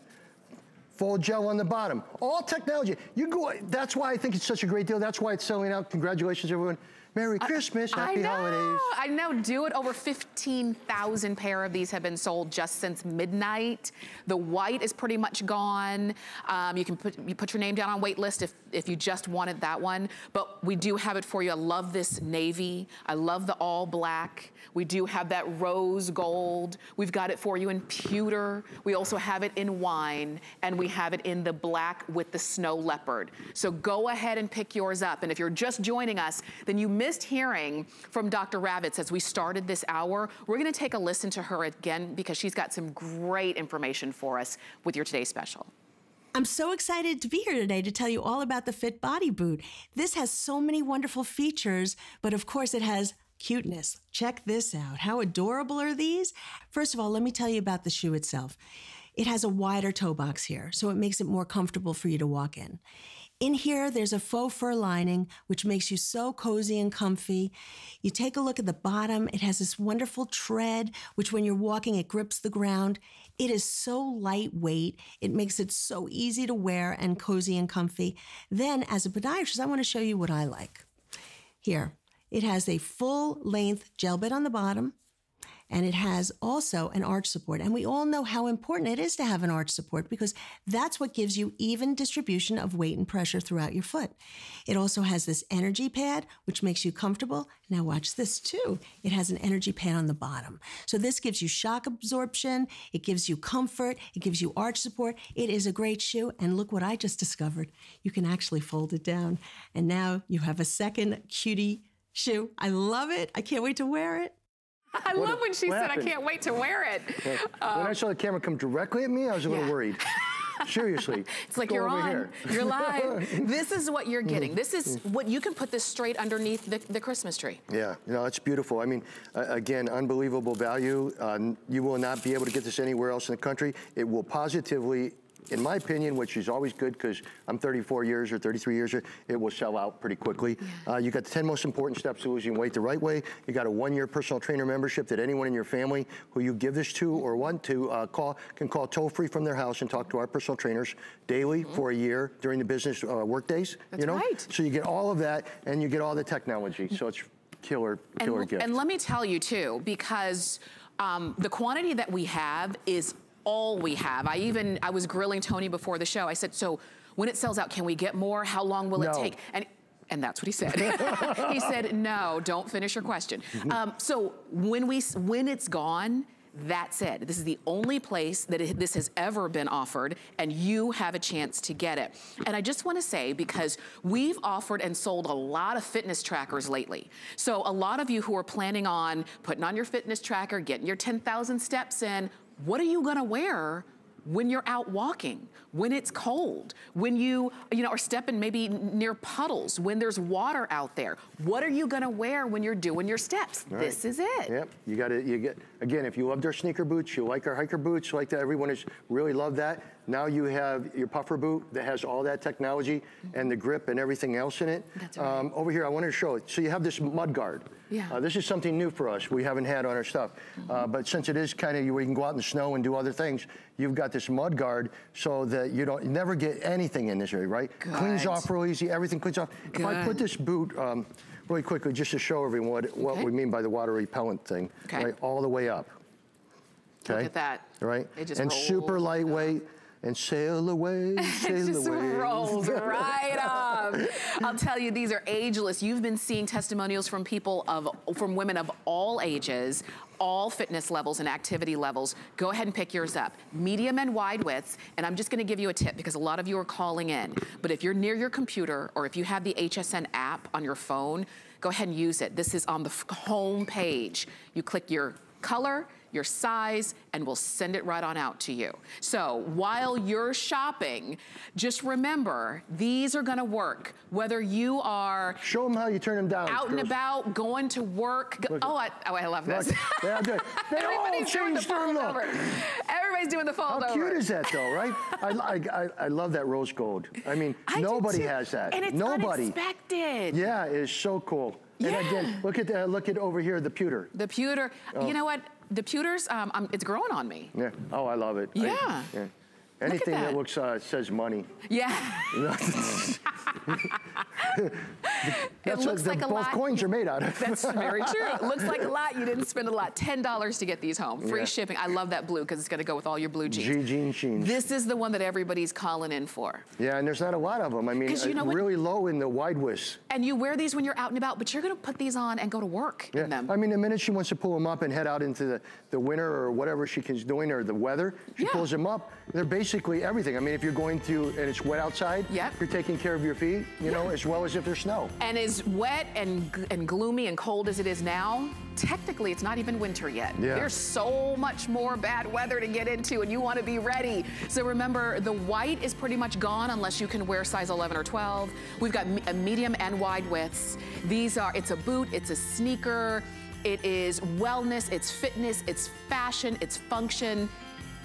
Speaker 4: full gel on the bottom. All technology. You go, that's why I think it's such a great deal. That's why it's selling out. Congratulations, everyone. Merry Christmas, I, happy
Speaker 2: I know,
Speaker 4: holidays.
Speaker 2: I know, do it. Over 15,000 pair of these have been sold just since midnight. The white is pretty much gone. Um, you can put, you put your name down on wait list if, if you just wanted that one, but we do have it for you. I love this navy. I love the all black. We do have that rose gold. We've got it for you in pewter. We also have it in wine, and we have it in the black with the snow leopard. So go ahead and pick yours up. And if you're just joining us, then you missed hearing from Dr. Ravitz as we started this hour. We're gonna take a listen to her again because she's got some great information for us with your Today Special.
Speaker 3: I'm so excited to be here today to tell you all about the Fit Body Boot. This has so many wonderful features, but of course it has Cuteness. Check this out. How adorable are these? First of all, let me tell you about the shoe itself. It has a wider toe box here, so it makes it more comfortable for you to walk in. In here, there's a faux fur lining, which makes you so cozy and comfy. You take a look at the bottom. It has this wonderful tread, which when you're walking, it grips the ground. It is so lightweight. It makes it so easy to wear and cozy and comfy. Then, as a podiatrist, I want to show you what I like. Here, it has a full length gel bed on the bottom and it has also an arch support. And we all know how important it is to have an arch support because that's what gives you even distribution of weight and pressure throughout your foot. It also has this energy pad, which makes you comfortable. Now watch this too. It has an energy pad on the bottom. So this gives you shock absorption. It gives you comfort. It gives you arch support. It is a great shoe. And look what I just discovered. You can actually fold it down. And now you have a second cutie shoe. I love it. I can't wait to wear it.
Speaker 2: I what love when she said, happened? I can't wait to wear it.
Speaker 4: when I um, saw the camera come directly at me, I was a little yeah. worried. Seriously.
Speaker 2: It's like you're on, here. you're live. this is what you're getting. This is what you can put this straight underneath the, the Christmas tree.
Speaker 4: Yeah, you know, it's beautiful. I mean, uh, again, unbelievable value. Uh, you will not be able to get this anywhere else in the country. It will positively in my opinion, which is always good because I'm 34 years or 33 years, it will sell out pretty quickly. Yeah. Uh, you got the 10 most important steps to losing weight the right way. You got a one-year personal trainer membership that anyone in your family who you give this to or want to uh, call can call toll-free from their house and talk to our personal trainers daily mm -hmm. for a year during the business uh, work days.
Speaker 2: That's
Speaker 4: you know?
Speaker 2: right.
Speaker 4: So you get all of that and you get all the technology. So it's killer, killer
Speaker 2: and,
Speaker 4: gift.
Speaker 2: And let me tell you too, because um, the quantity that we have is all we have. I even, I was grilling Tony before the show. I said, so when it sells out, can we get more? How long will no. it take? And and that's what he said. he said, no, don't finish your question. Mm-hmm. Um, so when we when it's gone, that's it. This is the only place that it, this has ever been offered, and you have a chance to get it. And I just want to say, because we've offered and sold a lot of fitness trackers lately. So a lot of you who are planning on putting on your fitness tracker, getting your 10,000 steps in, what are you gonna wear when you're out walking, when it's cold, when you, you know, are stepping maybe near puddles, when there's water out there. What are you gonna wear when you're doing your steps? Right. This is it.
Speaker 4: Yep, you gotta, you get, again, if you loved our sneaker boots, you like our hiker boots, like that, everyone has really loved that. Now you have your puffer boot that has all that technology and the grip and everything else in it.
Speaker 2: That's right. Um,
Speaker 4: over here, I wanted to show it. So you have this mud guard.
Speaker 2: Yeah. Uh,
Speaker 4: this is something new for us. We haven't had on our stuff. Mm -hmm. uh, but since it is kind of you can go out in the snow and do other things, you've got this mud guard so that you don't you never get anything in this area, right?
Speaker 2: Good.
Speaker 4: Cleans off real easy. Everything cleans off. Good. If I put this boot um, really quickly, just to show everyone what, okay. what we mean by the water repellent thing,
Speaker 2: okay.
Speaker 4: right? All the way up.
Speaker 2: Okay. Look at that.
Speaker 4: Right?
Speaker 2: It just
Speaker 4: and super lightweight. And sail away, sail
Speaker 2: just
Speaker 4: away.
Speaker 2: rolls right off. I'll tell you, these are ageless. You've been seeing testimonials from people of, from women of all ages, all fitness levels and activity levels. Go ahead and pick yours up. Medium and wide widths, and I'm just gonna give you a tip because a lot of you are calling in. But if you're near your computer or if you have the HSN app on your phone, go ahead and use it. This is on the home page. You click your color, your size, and we'll send it right on out to you. So while you're shopping, just remember, these are gonna work. Whether you are-
Speaker 4: Show them how you turn them down.
Speaker 2: Out and
Speaker 4: girls.
Speaker 2: about, going to work. Go, oh, I, oh, I love this.
Speaker 4: Yeah. They all
Speaker 2: Everybody's doing the
Speaker 4: changed their look.
Speaker 2: over. Everybody's doing the fold
Speaker 4: How
Speaker 2: over.
Speaker 4: cute is that though, right? I, I, I, love that rose gold. I mean,
Speaker 2: I
Speaker 4: nobody has that.
Speaker 2: And it's
Speaker 4: nobody.
Speaker 2: unexpected.
Speaker 4: Yeah, it is so cool. And
Speaker 2: Yeah.
Speaker 4: again, look at uh, look at over here, the pewter.
Speaker 2: The pewter,
Speaker 4: Oh.
Speaker 2: you know what? The pewters, um, um, it's growing on me.
Speaker 4: Yeah. Oh, I love it. I-
Speaker 2: Yeah.
Speaker 4: yeah. Anything that.
Speaker 2: that.
Speaker 4: looks uh, says money.
Speaker 2: Yeah.
Speaker 4: That's
Speaker 2: looks
Speaker 4: what
Speaker 2: like
Speaker 4: the,
Speaker 2: a
Speaker 4: both
Speaker 2: lot.
Speaker 4: coins are made out of.
Speaker 2: That's very true. It looks like a lot. You didn't spend a lot. $10 to get these home. Free
Speaker 4: Yeah.
Speaker 2: shipping. I love that blue because it's going to go with all your blue jeans.
Speaker 4: G jean jeans.
Speaker 2: This is the one that everybody's calling in for.
Speaker 4: Yeah, and there's not a lot of them. I mean,
Speaker 2: you
Speaker 4: uh,
Speaker 2: know
Speaker 4: really low in the wide widths.
Speaker 2: And you wear these when you're out and about, but you're going to put these on and go to work in
Speaker 4: Yeah.
Speaker 2: them.
Speaker 4: I mean, the minute she wants to pull them up and head out into the, the winter or whatever she is doing or the weather, she
Speaker 2: Yeah.
Speaker 4: pulls them up. They're basically everything. I mean, if you're going to, and it's wet outside,
Speaker 2: Yep.
Speaker 4: you're taking care of your feet, you know, as well as if there's snow.
Speaker 2: And as wet and, and gloomy and cold as it is now, technically it's not even winter yet.
Speaker 4: Yeah.
Speaker 2: There's so much more bad weather to get into and you want to be ready. So remember, the white is pretty much gone unless you can wear size 11 or 12. We've got me- a medium and wide widths. These are, it's a boot, it's a sneaker, it is wellness, it's fitness, it's fashion, it's function.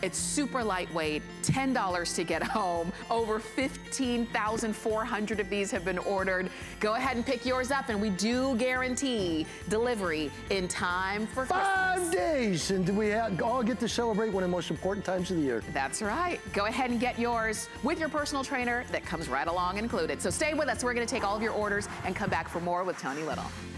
Speaker 2: It's super lightweight, $10 to get home. Over 15,400 of these have been ordered. Go ahead and pick yours up, and we do guarantee delivery in time for
Speaker 4: Five
Speaker 2: Christmas.
Speaker 4: days, and we all get to celebrate one of the most important times of the year.
Speaker 2: That's right. Go ahead and get yours with your personal trainer that comes right along included. So stay with us. We're going to take all of your orders and come back for more with Tony Little.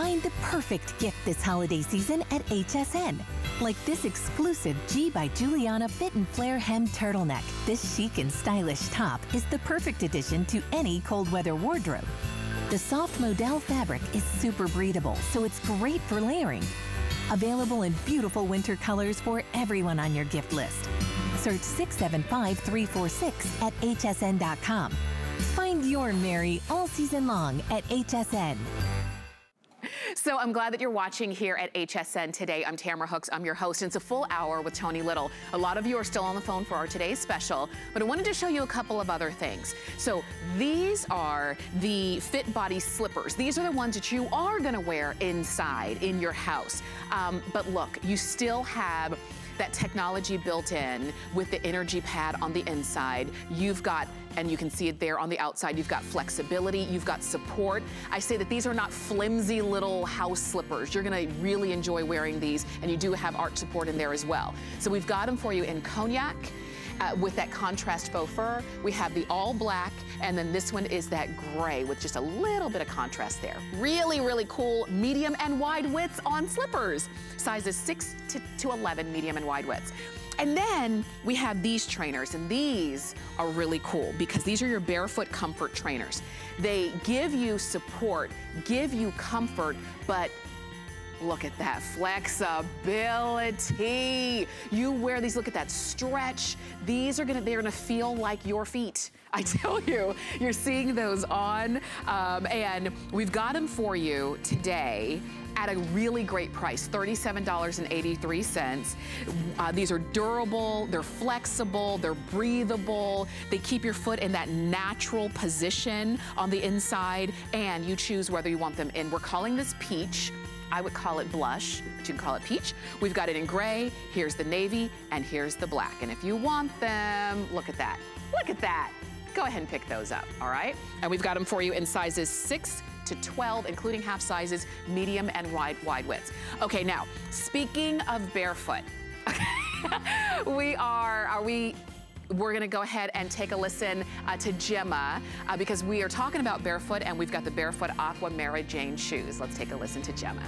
Speaker 10: Find the perfect gift this holiday season at HSN. Like this exclusive G by Giuliana Fit and Flare hem turtleneck. This chic and stylish top is the perfect addition to any cold weather wardrobe. The soft modal fabric is super breathable, so it's great for layering. Available in beautiful winter colors for everyone on your gift list. Search 675346 at hsn.com. Find your Mary all season long at HSN.
Speaker 2: So I'm glad that you're watching here at HSN today. I'm Tamara Hooks. I'm your host. It's a full hour with Tony Little. A lot of you are still on the phone for our today's special, but I wanted to show you a couple of other things. So these are the Fit Body slippers. These are the ones that you are going to wear inside in your house. Um, but look, you still have that technology built in with the energy pad on the inside. You've got, and you can see it there on the outside, you've got flexibility, you've got support. I say that these are not flimsy little house slippers. You're gonna really enjoy wearing these, and you do have arch support in there as well. So we've got them for you in cognac, uh, with that contrast faux fur. We have the all black, and then this one is that gray with just a little bit of contrast there. Really, really cool medium and wide widths on slippers. Sizes 6 to, to 11 medium and wide widths. And then we have these trainers, and these are really cool because these are your barefoot comfort trainers. They give you support, give you comfort, but Look at that flexibility. You wear these, look at that stretch. These are gonna, they're gonna feel like your feet. I tell you, you're seeing those on. Um, and we've got them for you today at a really great price, $37.83. Uh, these are durable, they're flexible, they're breathable, they keep your foot in that natural position on the inside, and you choose whether you want them in. We're calling this peach I would call it blush, but you can call it peach. We've got it in gray, here's the navy, and here's the black. And if you want them, look at that. Look at that. Go ahead and pick those up, all right? And we've got them for you in sizes six to 12, including half sizes, medium and wide, wide widths. Okay, now, speaking of barefoot, we are, are we we're gonna go ahead and take a listen uh, to Gemma uh, because we are talking about barefoot and we've got the Barefoot Aqua Mary Jane shoes. Let's take a listen to Gemma.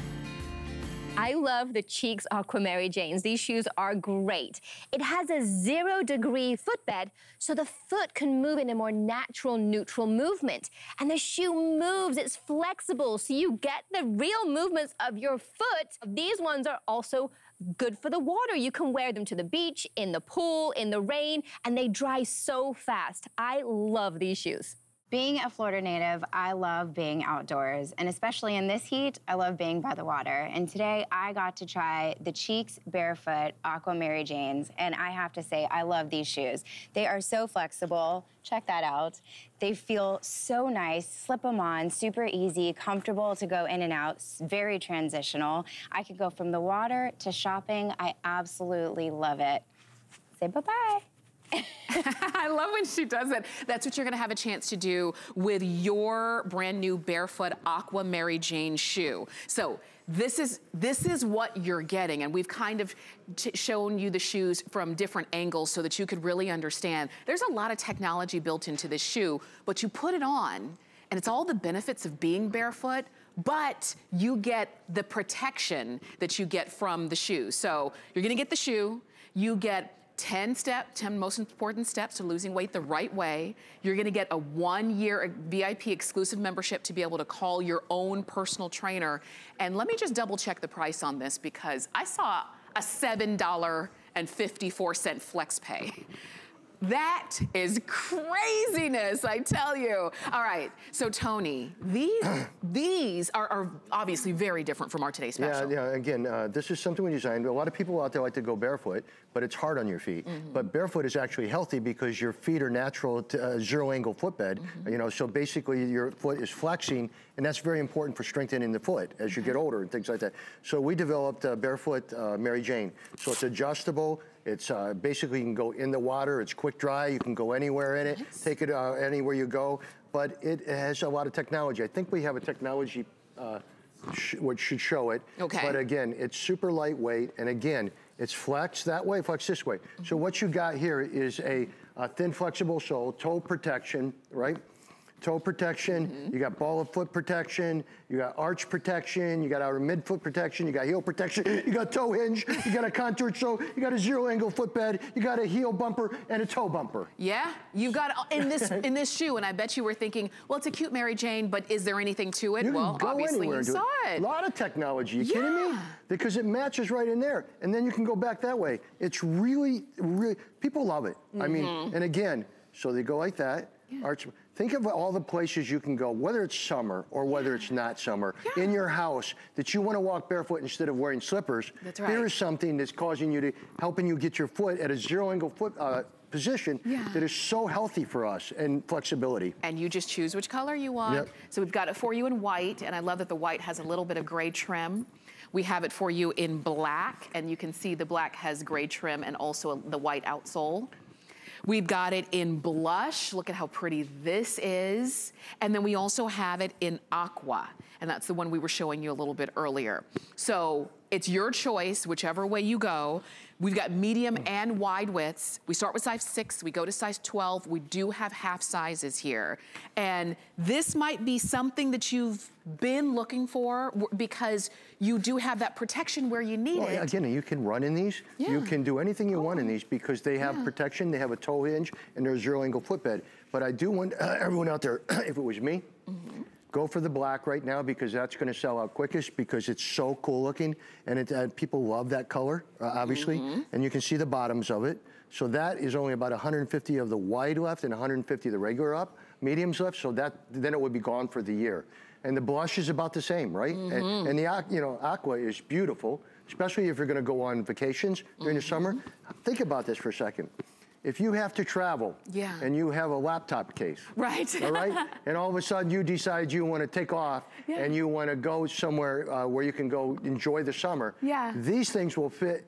Speaker 7: I love the Cheeks Aqua Mary Janes. These shoes are great. It has a zero degree footbed, so the foot can move in a more natural, neutral movement. And the shoe moves, it's flexible, so you get the real movements of your foot. These ones are also good for the water. You can wear them to the beach, in the pool, in the rain, and they dry so fast. I love these shoes.
Speaker 11: Being a Florida native, I love being outdoors, and especially in this heat, I love being by the water. And today I got to try the Cheeks Barefoot Aqua Mary Janes, and I have to say, I love these shoes. They are so flexible. Check that out. They feel so nice. Slip them on, super easy, comfortable to go in and out, very transitional. I could go from the water to shopping. I absolutely love it. Say bye bye.
Speaker 2: I love when she does it. That's what you're gonna have a chance to do with your brand new Barefoot Aqua Mary Jane shoe. So this is this is what you're getting and we've kind of shown you the shoes from different angles so that you could really understand there's a lot of technology built into this shoe but you put it on and it's all the benefits of being barefoot but you get the protection that you get from the shoe so you're gonna get the shoe you get 10 step, 10 most important steps to losing weight the right way. You're gonna get a one year VIP exclusive membership to be able to call your own personal trainer. And let me just double check the price on this because I saw a $7.54 flex pay. That is craziness, I tell you. All right, so Tony, these these are, are, obviously very different from our today's special.
Speaker 4: Yeah, yeah. Again, uh, this is something we designed. A lot of people out there like to go barefoot, but it's hard on your feet. Mm -hmm. But barefoot is actually healthy because your feet are natural to, uh, zero angle footbed. Mm -hmm. You know, so basically your foot is flexing, and that's very important for strengthening the foot as you get older and things like that. So we developed uh, barefoot uh, Mary Jane. So it's adjustable. It's uh, basically you can go in the water. It's quick dry. You can go anywhere in it. Nice. Take it uh, anywhere you go. But it has a lot of technology. I think we have a technology uh, sh which should show it.
Speaker 2: Okay.
Speaker 4: But again, it's super lightweight. And again, it's flex that way, flex this way. Mm -hmm. So what you got here is a, a thin flexible sole, toe protection, right? Toe protection, mm -hmm. you got ball of foot protection, you got arch protection, you got outer midfoot protection, you got heel protection, you got toe hinge, you got a contoured toe, you got a zero angle footbed, you got a heel bumper and a toe bumper.
Speaker 2: Yeah, you've got in this in this shoe, and I bet you were thinking, well, it's a cute Mary Jane, but is there anything to it?
Speaker 4: You
Speaker 2: well, obviously you saw
Speaker 4: it. it. A lot of technology. You yeah. kidding me? Because it matches right in there, and then you can go back that way. It's really, really people love it. Mm -hmm. I mean, mm-hmm. and again, so they go like that. Yeah. Arch. Think of all the places you can go, whether it's summer or whether it's not summer, yeah. in your house, that you want to walk barefoot instead of wearing slippers.
Speaker 2: That's right.
Speaker 4: Here is something that's causing you to, helping you get your foot at a zero angle foot uh, position yeah. that is so healthy for us and flexibility.
Speaker 2: And you just choose which color you want. Yep. So we've got it for you in white, and I love that the white has a little bit of gray trim. We have it for you in black, and you can see the black has gray trim and also the white outsole. We've got it in blush. Look at how pretty this is. And then we also have it in aqua. And that's the one we were showing you a little bit earlier. So it's your choice, whichever way you go. We've got medium and wide widths. We start with size six, we go to size 12. We do have half sizes here. And this might be something that you've been looking for because you do have that protection where you need
Speaker 4: well,
Speaker 2: it.
Speaker 4: Again, you can run in these. Yeah. You can do anything you oh. want in these because they have yeah. protection, they have a toe hinge, and they're zero angle footbed. But I do want uh, everyone out there, if it was me, mm -hmm Go for the black right now because that's gonna sell out quickest because it's so cool looking and it, uh, people love that color, uh, obviously. Mm -hmm. And you can see the bottoms of it. So that is only about 150 of the wide left and 150 of the regular up, mediums left. So that then it would be gone for the year. And the blush is about the same, right? Mm -hmm. and, and, the you know aqua is beautiful, especially if you're gonna go on vacations during mm -hmm. the summer.
Speaker 2: Mm-hmm.
Speaker 4: Think about this for a second. If you have to travel
Speaker 2: Yeah.
Speaker 4: and you have a laptop case,
Speaker 2: Right.
Speaker 4: all right, and all of a sudden you decide you want to take off
Speaker 2: Yeah.
Speaker 4: and you want to go somewhere uh, where you can go enjoy the summer,
Speaker 2: Yeah.
Speaker 4: these things will fit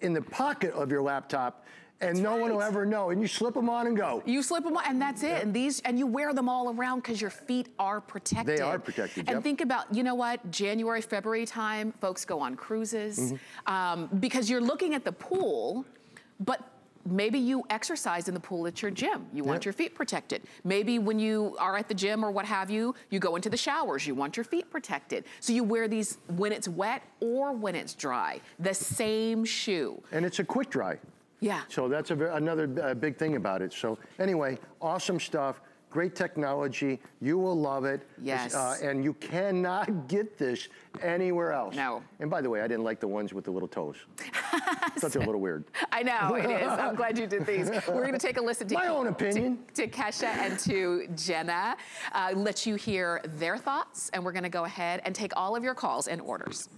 Speaker 4: in the pocket of your laptop and no one will ever know. And you slip them on and go.
Speaker 2: You slip them on, and that's it. And these, and you wear them all around because your feet are protected.
Speaker 4: They are protected,
Speaker 2: And
Speaker 4: yep.
Speaker 2: think about, you know what? January, February time, folks go on cruises
Speaker 4: Mm-hmm.
Speaker 2: um, because you're looking at the pool, but. Maybe you exercise in the pool at your gym. You want
Speaker 4: Yep.
Speaker 2: your feet protected. Maybe when you are at the gym or what have you, you go into the showers. You want your feet protected. So you wear these when it's wet or when it's dry. The same shoe.
Speaker 4: And it's a quick dry.
Speaker 2: Yeah.
Speaker 4: So that's a, another uh, big thing about it. So anyway, awesome stuff. Great technology. You will love it.
Speaker 2: Yes.
Speaker 4: Uh, and you cannot get this anywhere else.
Speaker 2: No.
Speaker 4: And by the way, I didn't like the ones with the little toes. They a little weird.
Speaker 2: I know it is. I'm glad you did these. We're going to take a listen to
Speaker 4: My own
Speaker 2: to-
Speaker 4: opinion.
Speaker 2: to, Keisha and to Jenna. Uh, let you hear their thoughts, and we're going to go ahead and take all of your calls and orders.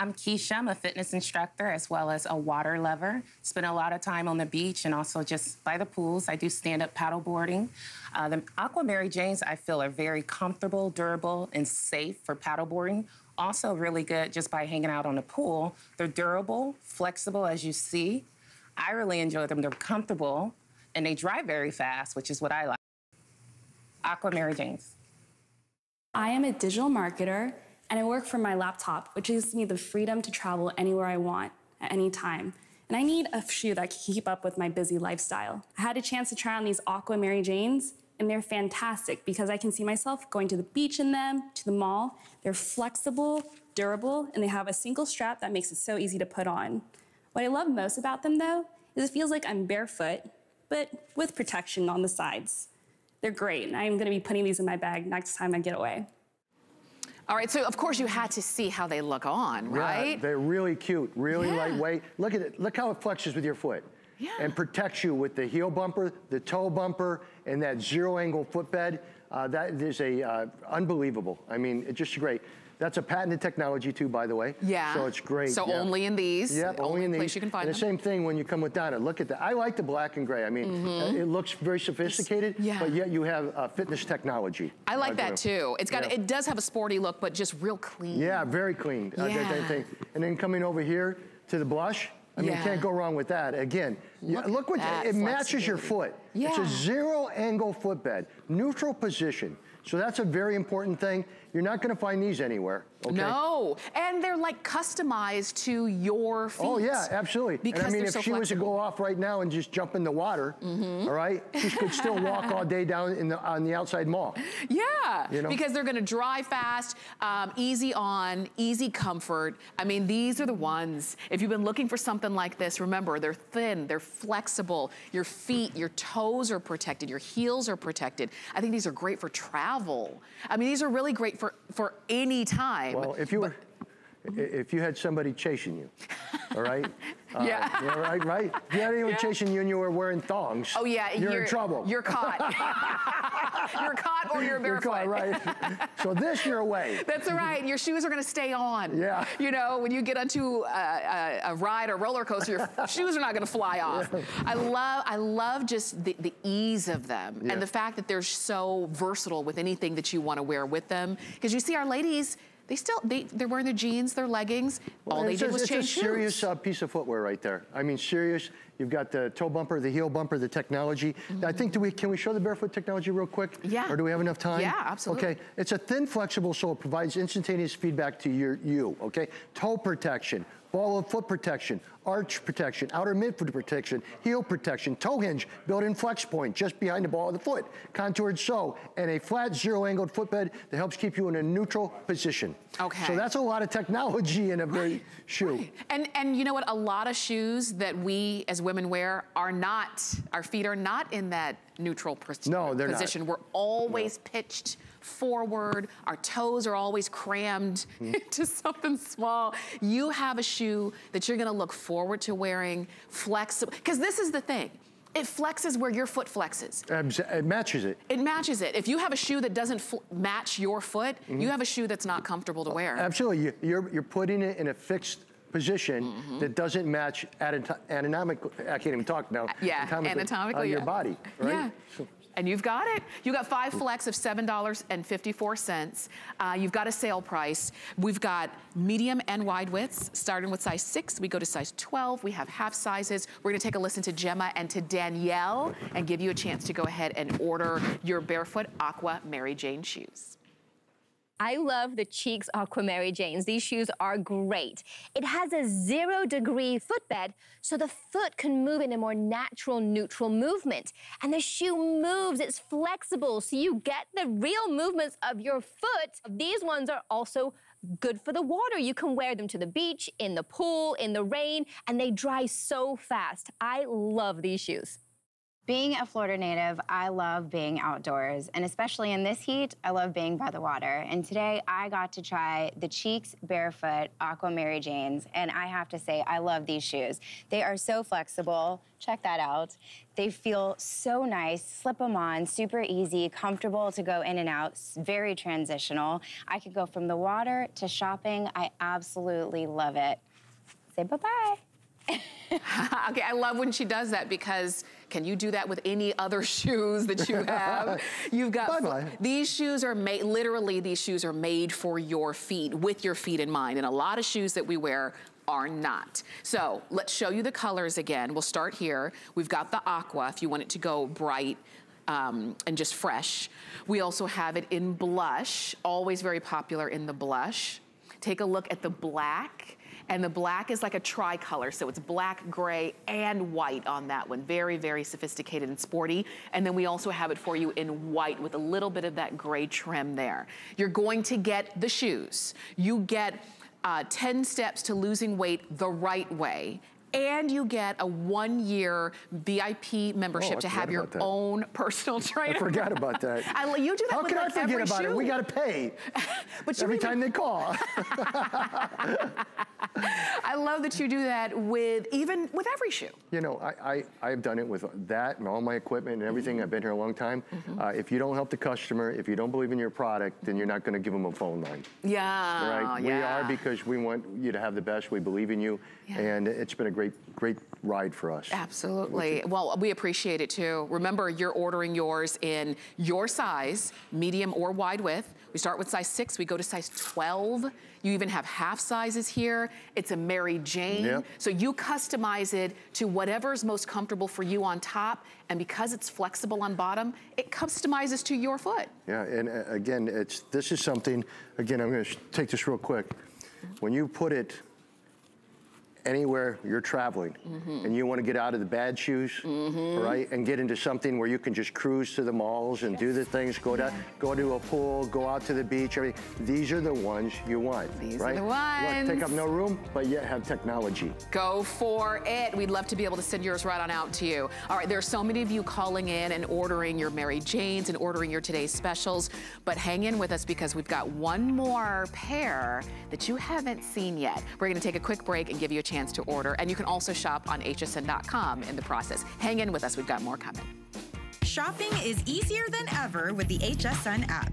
Speaker 12: I'm Keisha. I'm a fitness instructor as well as a water lover. Spend a lot of time on the beach and also just by the pools. I do stand-up paddle boarding. Uh, the Aqua Mary Janes I feel are very comfortable, durable, and safe for paddle boarding. Also really good just by hanging out on the pool. They're durable, flexible as you see. I really enjoy them. They're comfortable and they dry very fast, which is what I like. Aqua Mary Janes.
Speaker 13: I am a digital marketer and I work from my laptop, which gives me the freedom to travel anywhere I want at any time. And I need a shoe that can keep up with my busy lifestyle. I had a chance to try on these Aqua Mary Janes, and they're fantastic because I can see myself going to the beach in them, to the mall. They're flexible, durable, and they have a single strap that makes it so easy to put on. What I love most about them, though, is it feels like I'm barefoot, but with protection on the sides. They're great, and I'm gonna be putting these in my bag next time I get away.
Speaker 2: All right, so of course you had to see how they look on,
Speaker 4: Yeah,
Speaker 2: right?
Speaker 4: they're really cute, really
Speaker 2: Yeah.
Speaker 4: lightweight. Look at it. Look how it flexes with your foot.
Speaker 2: Yeah.
Speaker 4: And protects you with the heel bumper, the toe bumper, and that zero angle footbed. Uh, that is a uh, unbelievable. I mean, it's just great. That's a patented technology too, by the way.
Speaker 2: Yeah.
Speaker 4: So it's great.
Speaker 2: So
Speaker 4: yeah.
Speaker 2: only in these.
Speaker 4: Yeah,
Speaker 2: the
Speaker 4: only in
Speaker 2: place
Speaker 4: these.
Speaker 2: you can find
Speaker 4: and the same thing when you come with Donna. Look at that. I like the black and gray. I mean,
Speaker 2: Mhm.
Speaker 4: uh, it looks very sophisticated,
Speaker 2: yeah.
Speaker 4: but yet you have uh, fitness technology.
Speaker 2: I like
Speaker 4: uh,
Speaker 2: that too. It's got
Speaker 4: Yeah.
Speaker 2: it does have a sporty look, but just real clean.
Speaker 4: Yeah, very clean. Uh,
Speaker 2: Yeah.
Speaker 4: thing. And then coming over here to the blush, I mean,
Speaker 2: Yeah.
Speaker 4: you can't go wrong with that. Again,
Speaker 2: Look
Speaker 4: look, what it matches your foot.
Speaker 2: flexibility.
Speaker 4: It's a zero angle footbed, neutral position. So that's a very important thing. You're not going to find these anywhere. Okay?
Speaker 2: No, and they're like customized to your feet.
Speaker 4: Oh yeah, absolutely.
Speaker 2: Because
Speaker 4: and I mean, if
Speaker 2: so
Speaker 4: she was to go off right now and just jump in the water,
Speaker 2: Mhm.
Speaker 4: all right, she could still walk all day down in the on the outside mall.
Speaker 2: Yeah,
Speaker 4: You know?
Speaker 2: because they're gonna dry fast, um, easy on, easy comfort. I mean, these are the ones. If you've been looking for something like this, remember, they're thin, they're flexible. Your feet, your toes are protected, your heels are protected. I think these are great for travel. I mean, these are really great for, for any time.
Speaker 4: Well, if you were, if you had somebody chasing you, all right? Uh,
Speaker 2: Yeah.
Speaker 4: know, right, right? If you had anyone
Speaker 2: Yeah.
Speaker 4: chasing you and you were wearing thongs,
Speaker 2: Oh yeah,
Speaker 4: you're, in trouble.
Speaker 2: You're caught. you're caught or you're barefoot.
Speaker 4: You're caught, right. so this, you're away.
Speaker 2: That's all right. Your shoes are going to stay on.
Speaker 4: Yeah.
Speaker 2: You know, when you get onto a, a, a ride or roller coaster, your shoes are not going to fly off. I love, I love just the, the ease of them
Speaker 4: Yeah.
Speaker 2: and the fact that they're so versatile with anything that you want to wear with them. Because you see, our ladies, they still they, they're wearing their jeans, their leggings. All they
Speaker 4: it's
Speaker 2: did
Speaker 4: a,
Speaker 2: was
Speaker 4: it's
Speaker 2: change
Speaker 4: a
Speaker 2: shoes.
Speaker 4: serious uh, piece of footwear right there. I mean, serious. You've got the toe bumper, the heel bumper, the technology. I think, do we, can we show the barefoot technology real quick?
Speaker 2: Yeah.
Speaker 4: Or do we have enough time?
Speaker 2: Yeah, absolutely.
Speaker 4: Okay, it's a thin, flexible sole. It provides instantaneous feedback to your you, okay? Toe protection, ball of foot protection, arch protection, outer midfoot protection, heel protection, toe hinge, built-in flex point just behind the ball of the foot, contoured sole, and a flat zero-angled footbed that helps keep you in a neutral position.
Speaker 2: Okay.
Speaker 4: So that's a lot of technology in a very shoe.
Speaker 2: And and you know what? A lot of shoes that we as women wear are not. Our feet are not in that neutral
Speaker 4: No, they're not.
Speaker 2: position. We're always pitched forward. Our toes are always crammed
Speaker 4: Mm-hmm.
Speaker 2: into something small. You have a shoe that you're going to look forward to wearing, flexible. Because this is the thing. It flexes where your foot flexes.
Speaker 4: It matches it.
Speaker 2: It matches it. If you have a shoe that doesn't match your foot,
Speaker 4: Mhm.
Speaker 2: you have a shoe that's not comfortable to wear.
Speaker 4: Absolutely, you're, you're putting it in a fixed position mm -hmm. that doesn't match anatomically, I can't even talk now.
Speaker 2: Yeah, anatomically, anatomically
Speaker 4: uh,
Speaker 2: yeah.
Speaker 4: your body, right?
Speaker 2: Yeah. So, and you've got it. You got five flex of $7.54. Uh, you've got a sale price. We've got medium and wide widths, starting with size six. We go to size 12. We have half sizes. We're gonna take a listen to Gemma and to Danielle and give you a chance to go ahead and order your Barefoot Aqua Mary Jane shoes.
Speaker 7: I love the Cheeks Aqua Mary Janes. These shoes are great. It has a zero degree footbed, so the foot can move in a more natural, neutral movement. And the shoe moves, it's flexible, so you get the real movements of your foot. These ones are also good for the water. You can wear them to the beach, in the pool, in the rain, and they dry so fast. I love these shoes.
Speaker 11: Being a Florida native, I love being outdoors, and especially in this heat, I love being by the water. And today I got to try the Cheeks Barefoot Aqua Mary Janes, and I have to say, I love these shoes. They are so flexible. Check that out. They feel so nice, slip them on, super easy, comfortable to go in and out, very transitional. I could go from the water to shopping. I absolutely love it. Say bye-bye.
Speaker 2: okay, I love when she does that because can you do that with any other shoes that you have? You've got,
Speaker 4: bye bye.
Speaker 2: these shoes are made, literally these shoes are made for your feet, with your feet in mind. And a lot of shoes that we wear are not. So let's show you the colors again. We'll start here. We've got the aqua if you want it to go bright. Um, and just fresh. We also have it in blush, always very popular in the blush. Take a look at the black. And the black is like a tricolor, so it's black, gray, and white on that one. Very, very sophisticated and sporty. And then we also have it for you in white with a little bit of that gray trim there. You're going to get the shoes. You get uh, 10 steps to losing weight the right way and you get a one-year VIP membership oh, to have your own personal trainer.
Speaker 4: I forgot about that.
Speaker 2: I, you do that
Speaker 4: How
Speaker 2: with
Speaker 4: can
Speaker 2: like
Speaker 4: I forget about
Speaker 2: shoe.
Speaker 4: it? We got to pay but every time they call.
Speaker 2: I love that you do that with even with every shoe.
Speaker 4: You know, I, I, have done it with that and all my equipment and everything. Mm -hmm. I've been here a long time. Mm -hmm. uh, if you don't help the customer, if you don't believe in your product, then you're not going to give them a phone line.
Speaker 2: Yeah,
Speaker 4: right?
Speaker 2: Yeah.
Speaker 4: We are because we want you to have the best. We believe in you. Yeah. And it's been a great, great great ride for us.
Speaker 2: Absolutely. Well, we appreciate it too. Remember, you're ordering yours in your size, medium or wide width. We start with size six, we go to size 12. You even have half sizes here. It's a Mary Jane. Yep. So you customize it to whatever's most comfortable for you on top. And because it's flexible on bottom, it customizes to your foot.
Speaker 4: Yeah, and uh, again, it's this is something, again, I'm gonna take this real quick. When you put it anywhere you're traveling mm -hmm. and you want to get out of the bad shoes, mm -hmm. right, and get into something where you can just cruise to the malls and yes. do the things, go to go to a pool, go out to the beach, everything. These are the ones you want,
Speaker 2: These
Speaker 4: right?
Speaker 2: are the ones.
Speaker 4: Look, take up no room, but yet have technology.
Speaker 2: Go for it. We'd love to be able to send yours right on out to you. All right, there's so many of you calling in and ordering your Mary Janes and ordering your today's specials, but hang in with us because we've got one more pair that you haven't seen yet. We're gonna take a quick break and give you a chance to order. And you can also shop on hsn.com in the process. Hang in with us, we've got more coming.
Speaker 14: Shopping is easier than ever with the HSN app.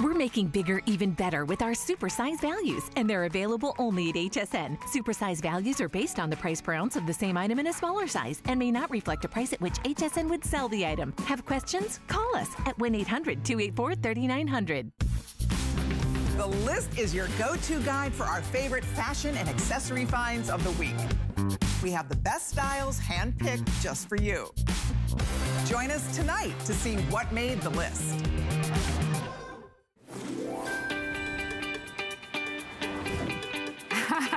Speaker 10: We're making bigger even better with our supersize values, and they're available only at HSN. Supersize values are based on the price per ounce of the same item in a smaller size and may not reflect a price at which HSN would sell the item. Have questions? Call us at 1 800 284 3900.
Speaker 15: The list is your go to guide for our favorite fashion and accessory finds of the week. We have the best styles handpicked just for you. Join us tonight to see what made the list.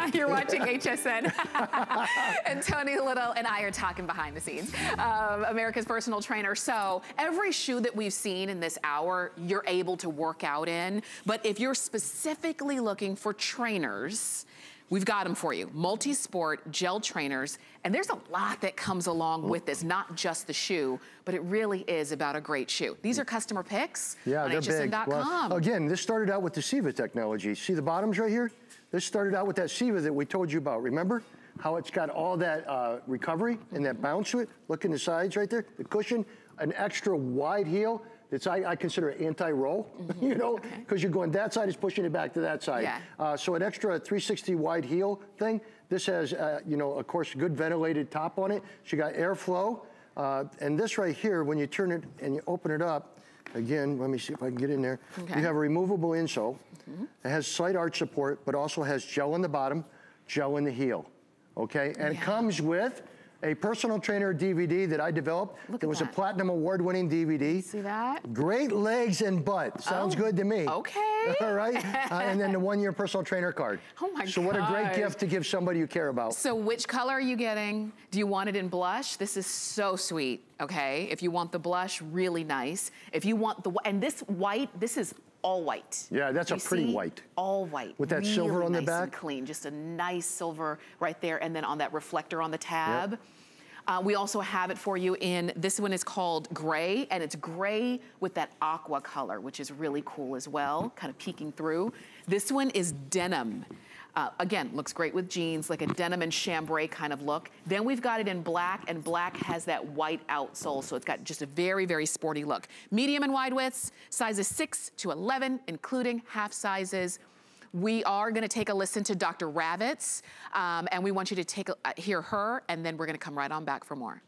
Speaker 2: You're watching HSN. and Tony Little and I are talking behind the scenes. Um, America's personal trainer. So every shoe that we've seen in this hour, you're able to work out in. But if you're specifically looking for trainers, we've got them for you. Multi-sport gel trainers, and there's a lot that comes along with this, not just the shoe, but it really is about a great shoe. These are customer picks
Speaker 4: yeah,
Speaker 2: on
Speaker 4: they're big.
Speaker 2: hsn.com.
Speaker 4: Well, again, this started out with the Siva technology. See the bottoms right here? This started out with that Siva that we told you about, remember? How it's got all that uh, recovery and that bounce to it. Look in the sides right there, the cushion, an extra wide heel. It's I, I consider it anti-roll, mm -hmm. you know, because okay. you're going that side is pushing it back to that side.
Speaker 2: Yeah.
Speaker 4: Uh, so an extra 360 wide heel thing. This has, uh, you know, of course, good ventilated top on it. So you got airflow. Uh, and this right here, when you turn it and you open it up, again, let me see if I can get in there. Okay. You have a removable insole. Mm -hmm. It has slight arch support, but also has gel in the bottom, gel in the heel. Okay, and yeah. it comes with a personal trainer DVD that I developed. Look it was that. a platinum award winning DVD.
Speaker 2: See that?
Speaker 4: Great legs and butt. Sounds oh, good to me.
Speaker 2: Okay.
Speaker 4: All right. uh, and then the one year personal trainer card.
Speaker 2: Oh my
Speaker 4: So what a great gift to give somebody you care about.
Speaker 2: So which color are you getting? Do you want it in blush? This is so sweet. Okay. If you want the blush, really nice. If you want the, and this white, this is all white.
Speaker 4: Yeah, that's
Speaker 2: you
Speaker 4: a pretty white.
Speaker 2: All white.
Speaker 4: With that
Speaker 2: really
Speaker 4: silver on
Speaker 2: nice
Speaker 4: the back?
Speaker 2: And clean, just a nice silver right there, and then on that reflector on the tab. Yep. Uh, we also have it for you in, this one is called gray, and it's gray with that aqua color, which is really cool as well, kind of peeking through. This one is denim. Uh, again, looks great with jeans, like a denim and chambray kind of look. Then we've got it in black, and black has that white outsole, so it's got just a very, very sporty look. Medium and wide widths, sizes 6 to 11, including half sizes. We are gonna take a listen to Dr. Ravitz, um, and we want you to take a, uh, hear her, and then we're gonna come right on back for more.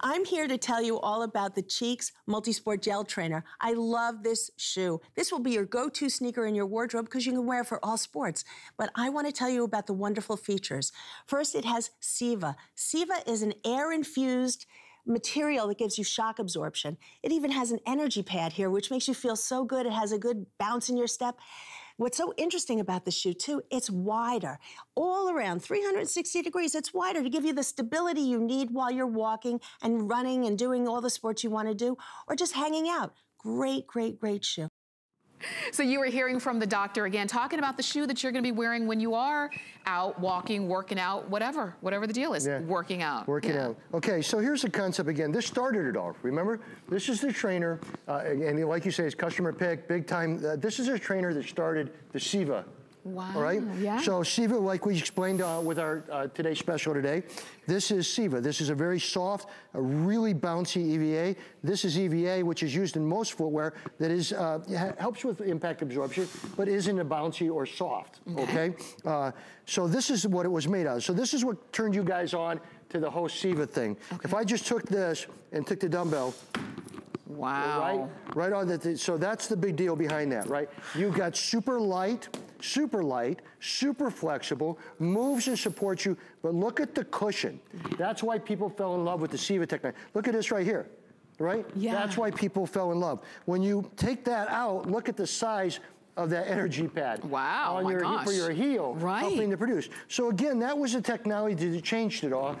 Speaker 3: I'm here to tell you all about the Cheeks Multisport Gel Trainer. I love this shoe. This will be your go-to sneaker in your wardrobe because you can wear it for all sports. But I want to tell you about the wonderful features. First, it has Siva. Siva is an air-infused material that gives you shock absorption. It even has an energy pad here, which makes you feel so good. It has a good bounce in your step. What's so interesting about the shoe too, it's wider. All around 360 degrees, it's wider to give you the stability you need while you're walking and running and doing all the sports you want to do or just hanging out. Great, great, great shoe.
Speaker 2: So you were hearing from the doctor again, talking about the shoe that you're gonna be wearing when you are out walking, working out, whatever, whatever the deal is, yeah. working out.
Speaker 4: Working yeah. out. Okay, so here's the concept again. This started it all, remember? This is the trainer, uh, and like you say, it's customer pick, big time. Uh, this is a trainer that started the Siva
Speaker 2: Wow.
Speaker 4: All right?
Speaker 2: Yeah.
Speaker 4: So Siva, like we explained uh, with our uh, today's special today, this is Siva. This is a very soft, a really bouncy EVA. This is EVA, which is used in most footwear that is uh, helps with impact absorption, but isn't a bouncy or soft, okay? okay? Uh, so this is what it was made of. So this is what turned you guys on to the whole Siva thing. Okay. If I just took this and took the dumbbell,
Speaker 2: Wow.
Speaker 4: Right, right on the, so that's the big deal behind that, right? You've got super light, super light, super flexible, moves and supports you, but look at the cushion. That's why people fell in love with the Siva technology. Look at this right here, right?
Speaker 2: Yeah.
Speaker 4: That's why people fell in love. When you take that out, look at the size of that energy pad.
Speaker 2: Wow,
Speaker 4: on your,
Speaker 2: gosh.
Speaker 4: For your heel,
Speaker 2: right.
Speaker 4: helping to produce. So again, that was the technology that changed it all.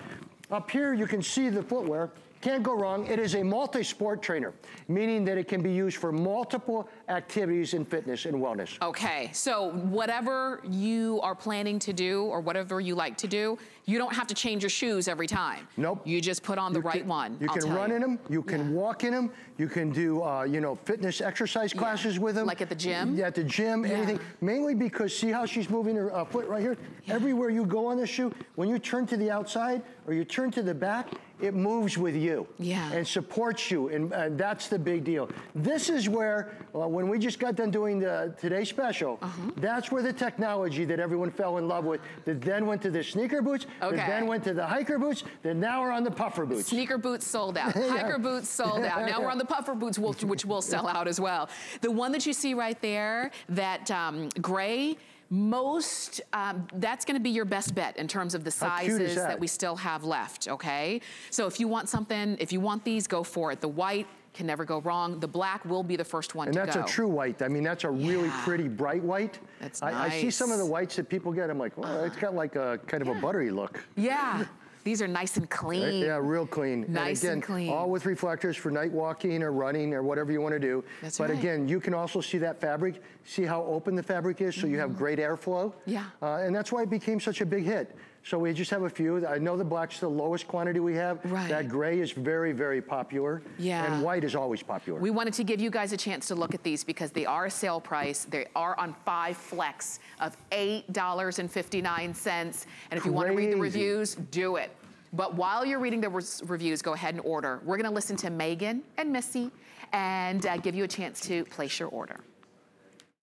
Speaker 4: Up here, you can see the footwear. Can't go wrong. It is a multi-sport trainer, meaning that it can be used for multiple activities in fitness and wellness.
Speaker 2: Okay, so whatever you are planning to do or whatever you like to do, you don't have to change your shoes every time.
Speaker 4: Nope.
Speaker 2: You just put on the
Speaker 4: you
Speaker 2: right
Speaker 4: can,
Speaker 2: one.
Speaker 4: You
Speaker 2: I'll
Speaker 4: can run
Speaker 2: you.
Speaker 4: in them. You can yeah. walk in them. You can do, uh, you know, fitness exercise classes
Speaker 2: yeah.
Speaker 4: with them.
Speaker 2: Like at the gym?
Speaker 4: Yeah, at the gym,
Speaker 2: yeah.
Speaker 4: anything. Mainly because see how she's moving her uh, foot right here? Everywhere you go on the shoe, when you turn to the outside or you turn to the back, it moves with you
Speaker 2: yeah.
Speaker 4: and supports you, and, and, that's the big deal. This is where, well, when we just got done doing the Today special, uh -huh. that's where the technology that everyone fell in love with, that then went to the sneaker boots,
Speaker 2: okay.
Speaker 4: that then went to the hiker boots, then now we're on the puffer boots.
Speaker 2: Sneaker boots sold out, yeah. hiker boots sold out. Now we're on the puffer boots, which will sell out as well. The one that you see right there, that um, gray, most, um, that's gonna be your best bet in terms of the sizes that? that we still have left, okay? So if you want something, if you want these, go for it. The white, can never go wrong. The black will be the first one
Speaker 4: and
Speaker 2: to
Speaker 4: go. And that's a true white. I mean, that's a yeah. really pretty bright white.
Speaker 2: That's
Speaker 4: I,
Speaker 2: nice.
Speaker 4: I see some of the whites that people get. I'm like, well, it's got like a kind of a buttery look.
Speaker 2: Yeah. These are nice and clean.
Speaker 4: Yeah, real clean.
Speaker 2: Nice
Speaker 4: and, again,
Speaker 2: and clean.
Speaker 4: all with reflectors for night walking or running or whatever you want to do.
Speaker 2: That's
Speaker 4: but
Speaker 2: right.
Speaker 4: again, you can also see that fabric, see how open the fabric is, so you have great airflow.
Speaker 2: Mm-hmm. Yeah.
Speaker 4: Uh, and that's why it became such a big hit. So we just have a few. I know the black's the lowest quantity we have.
Speaker 2: Right.
Speaker 4: That gray is very, very popular.
Speaker 2: Yeah.
Speaker 4: And white is always popular.
Speaker 2: We wanted to give you guys a chance to look at these because they are a sale price. They are on five flex of $8.59. And if you want to read the reviews, do it. But while you're reading the res- reviews, go ahead and order. We're going to listen to Megan and Missy and uh, give you a chance to place your order.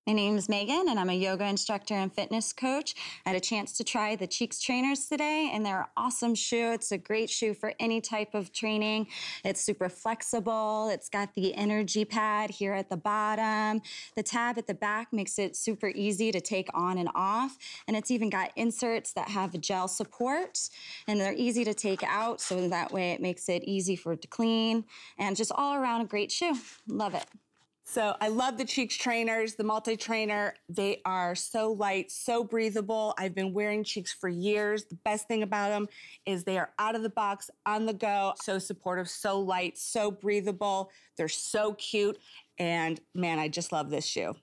Speaker 16: My name is Megan, and I'm a yoga instructor and fitness coach. I had a chance to try the Cheeks trainers today, and they're an awesome shoe. It's a great shoe for any type of training. It's super flexible. It's got the energy pad here at the bottom. The tab at the back makes it super easy to take on and off. And it's even got inserts that have gel support, and they're easy to take out, so that way it makes it easy for it to clean. And just all around a great shoe. Love it.
Speaker 17: So I love the Cheeks trainers, the multi-trainer. They are so light, so breathable. I've been wearing Cheeks for years. The best thing about them is they are out of the box, on the go, so supportive, so light, so breathable. They're so cute. And man, I just love this shoe.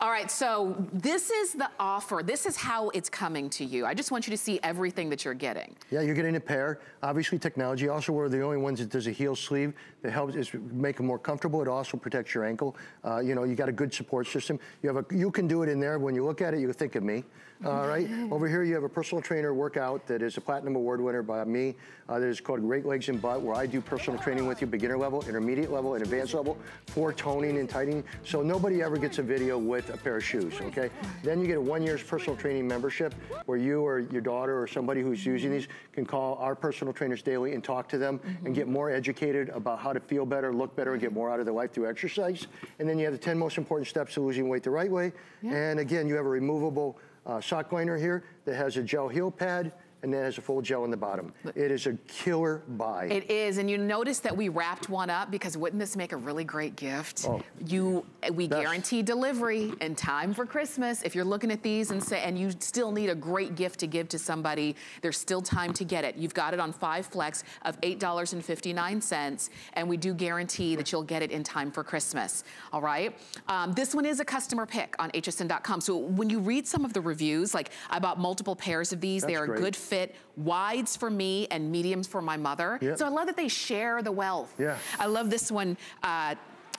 Speaker 2: All right, so this is the offer. This is how it's coming to you. I just want you to see everything that you're getting.
Speaker 4: Yeah, you're getting a pair. Obviously, technology. Also, we're the only ones that does a heel sleeve that helps is make them more comfortable. It also protects your ankle. Uh, you know, you got a good support system. You have a, you can do it in there. When you look at it, you think of me. All right. Over here, you have a personal trainer workout that is a platinum award winner by me. Uh, that is called Great Legs and Butt, where I do personal training with you, beginner level, intermediate level, and advanced level for toning and tightening. So nobody ever gets a video with a pair of shoes. Okay. Then you get a one year's personal training membership, where you or your daughter or somebody who's using these can call our personal trainers daily and talk to them and get more educated about how to feel better, look better, and get more out of their life through exercise. And then you have the 10 most important steps to losing weight the right way. And again, you have a removable uh, sock liner here that has a gel heel pad and then has a full gel in the bottom. It is a killer buy.
Speaker 2: It is, and you notice that we wrapped one up because wouldn't this make a really great gift?
Speaker 4: Oh.
Speaker 2: You, we guarantee delivery in time for Christmas. If you're looking at these and say, and you still need a great gift to give to somebody, there's still time to get it. You've got it on five flex of $8.59, and we do guarantee that you'll get it in time for Christmas, all right? Um, this one is a customer pick on hsn.com. So when you read some of the reviews, like I bought multiple pairs of these, they are
Speaker 4: great.
Speaker 2: good fit, wides for me and mediums for my mother.
Speaker 4: Yep.
Speaker 2: So I love that they share the wealth.
Speaker 4: Yeah.
Speaker 2: I love this one. Uh,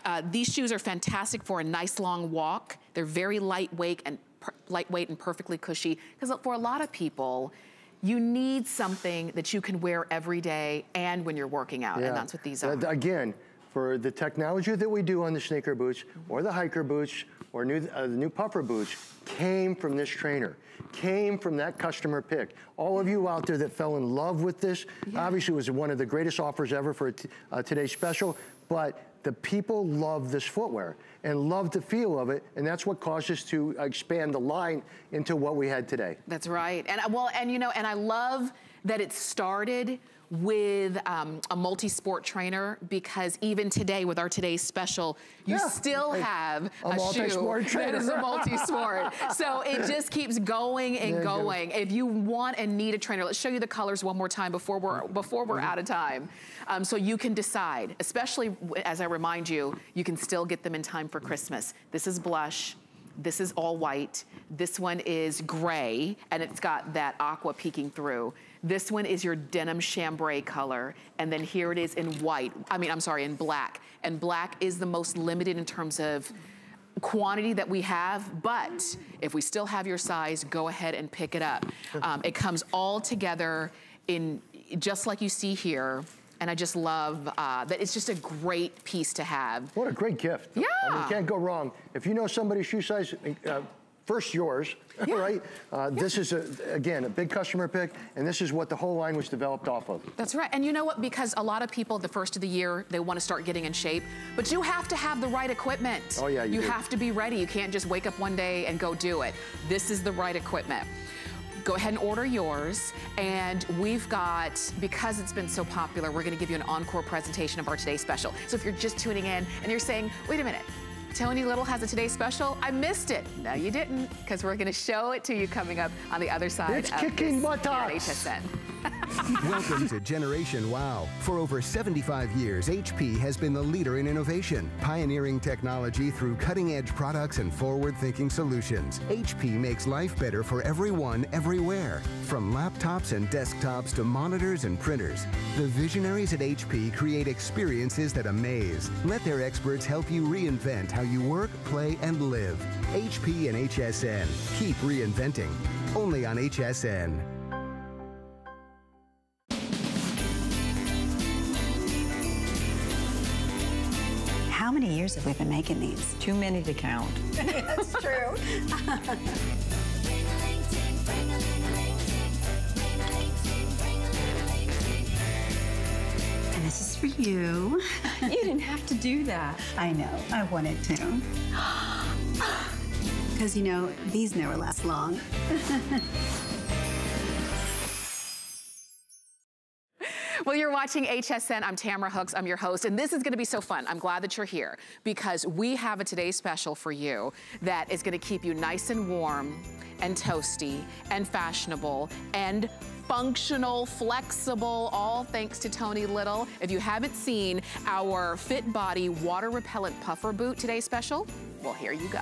Speaker 2: uh, these shoes are fantastic for a nice long walk. They're very lightweight and lightweight and perfectly cushy. Because for a lot of people, you need something that you can wear every day and when you're working out, and that's what these are.
Speaker 4: Uh, Again, for the technology that we do on the sneaker boots or the hiker boots or new, uh, the new puffer boots came from this trainer, came from that customer pick. All of you out there that fell in love with this, obviously it was one of the greatest offers ever for uh, today's special, but the people love this footwear and love the feel of it, and that's what caused us to expand the line into what we had today.
Speaker 2: That's right. And well, and you know, and I love that it started with um, a multi-sport trainer because even today with our today's special, you
Speaker 4: Yeah.
Speaker 2: still
Speaker 4: Hey,
Speaker 2: have
Speaker 4: a
Speaker 2: a, shoe
Speaker 4: trainer.
Speaker 2: is a multi-sport. so it just keeps going and
Speaker 4: Yeah, it goes.
Speaker 2: going. If you want and need a trainer, let's show you the colors one more time before we're before we're
Speaker 4: Mm-hmm.
Speaker 2: out of time, um, so you can decide. Especially as I remind you, you can still get them in time for Christmas. This is blush. This is all white. This one is gray, and it's got that aqua peeking through. This one is your denim chambray color, and then here it is in white. I mean, I'm sorry, in black. And black is the most limited in terms of quantity that we have, but if we still have your size, go ahead and pick it up. Um, it comes all together in just like you see here. And I just love uh, that it's just a great piece to have.
Speaker 4: What a great gift.
Speaker 2: Yeah.
Speaker 4: I mean, you can't go wrong. If you know somebody's shoe size, uh, first yours, right? Uh, This is, a, again, a big customer pick, and this is what the whole line was developed off of.
Speaker 2: That's right. And you know what? Because a lot of people, the first of the year, they want to start getting in shape, but you have to have the right equipment.
Speaker 4: Oh, yeah, you do.
Speaker 2: have to be ready. You can't just wake up one day and go do it. This is the right equipment. Go ahead and order yours. And we've got, because it's been so popular, we're going to give you an encore presentation of our today's Special. So if you're just tuning in and you're saying, wait a minute, Tony Little has a Today Special, I missed it. No, you didn't, because we're going to show it to you coming up on the other side
Speaker 4: It's
Speaker 2: of
Speaker 4: kicking
Speaker 2: this at
Speaker 4: buttocks.
Speaker 2: HSN.
Speaker 18: Welcome to Generation Wow. For over 75 years, HP has been the leader in innovation, pioneering technology through cutting edge products and forward thinking solutions. HP makes life better for everyone, everywhere. From laptops and desktops to monitors and printers, the visionaries at HP create experiences that amaze. Let their experts help you reinvent how you work, play, and live. HP and HSN. Keep reinventing. Only on HSN.
Speaker 19: How many years have we been making these? Too many to count.
Speaker 20: That's true.
Speaker 19: And this is for you.
Speaker 20: you didn't have to do that.
Speaker 19: I know, I wanted to. Because, you know, these never last long.
Speaker 2: Well, you're watching HSN. I'm Tamara Hooks. I'm your host, and this is going to be so fun. I'm glad that you're here because we have a today special for you that is going to keep you nice and warm and toasty and fashionable and functional, flexible, all thanks to Tony Little. If you haven't seen our Fit Body Water Repellent Puffer Boot Today special, well, here you go.